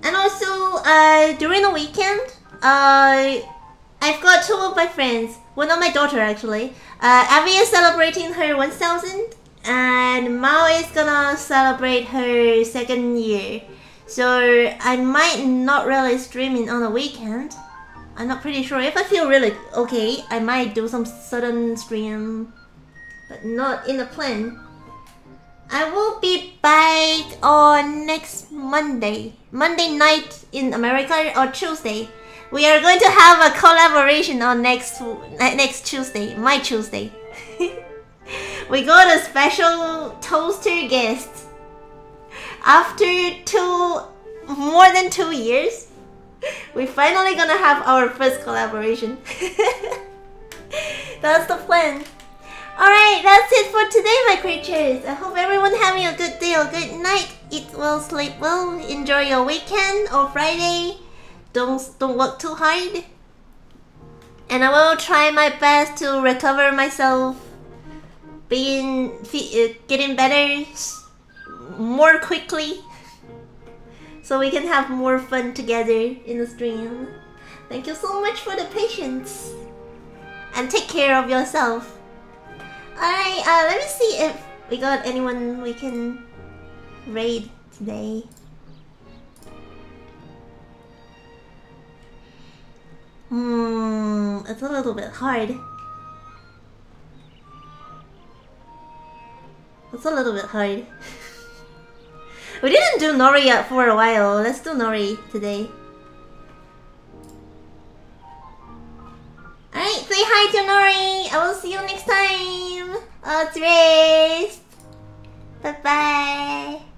And also, uh, during the weekend, uh, I've got two of my friends. Well, not my daughter actually. Uh, Abby is celebrating her 1000, and Mao is gonna celebrate her second year. So I might not really stream it on the weekend. I'm not pretty sure. If I feel really okay, I might do some sudden stream, but not in the plan. I will be back on next Monday, Monday night in America or Tuesday. We are going to have a collaboration on next next Tuesday, my Tuesday. we got a special toaster guest. After two, more than two years, we finally gonna have our first collaboration. That's the plan. Alright, that's it for today, my creatures. I hope everyone having a good day or good night. Eat well, sleep well, enjoy your weekend or Friday. Don't don't work too hard. And I will try my best to recover myself, being uh, getting better more quickly, so we can have more fun together in the stream. Thank you so much for the patience, and take care of yourself. Alright, uh, let me see if we got anyone we can raid today. Hmm, it's a little bit hard. It's a little bit hard. we didn't do Nori yet for a while. Let's do Nori today. Alright, say hi to Nori. I will see you next time. Oh, it's race. Bye bye.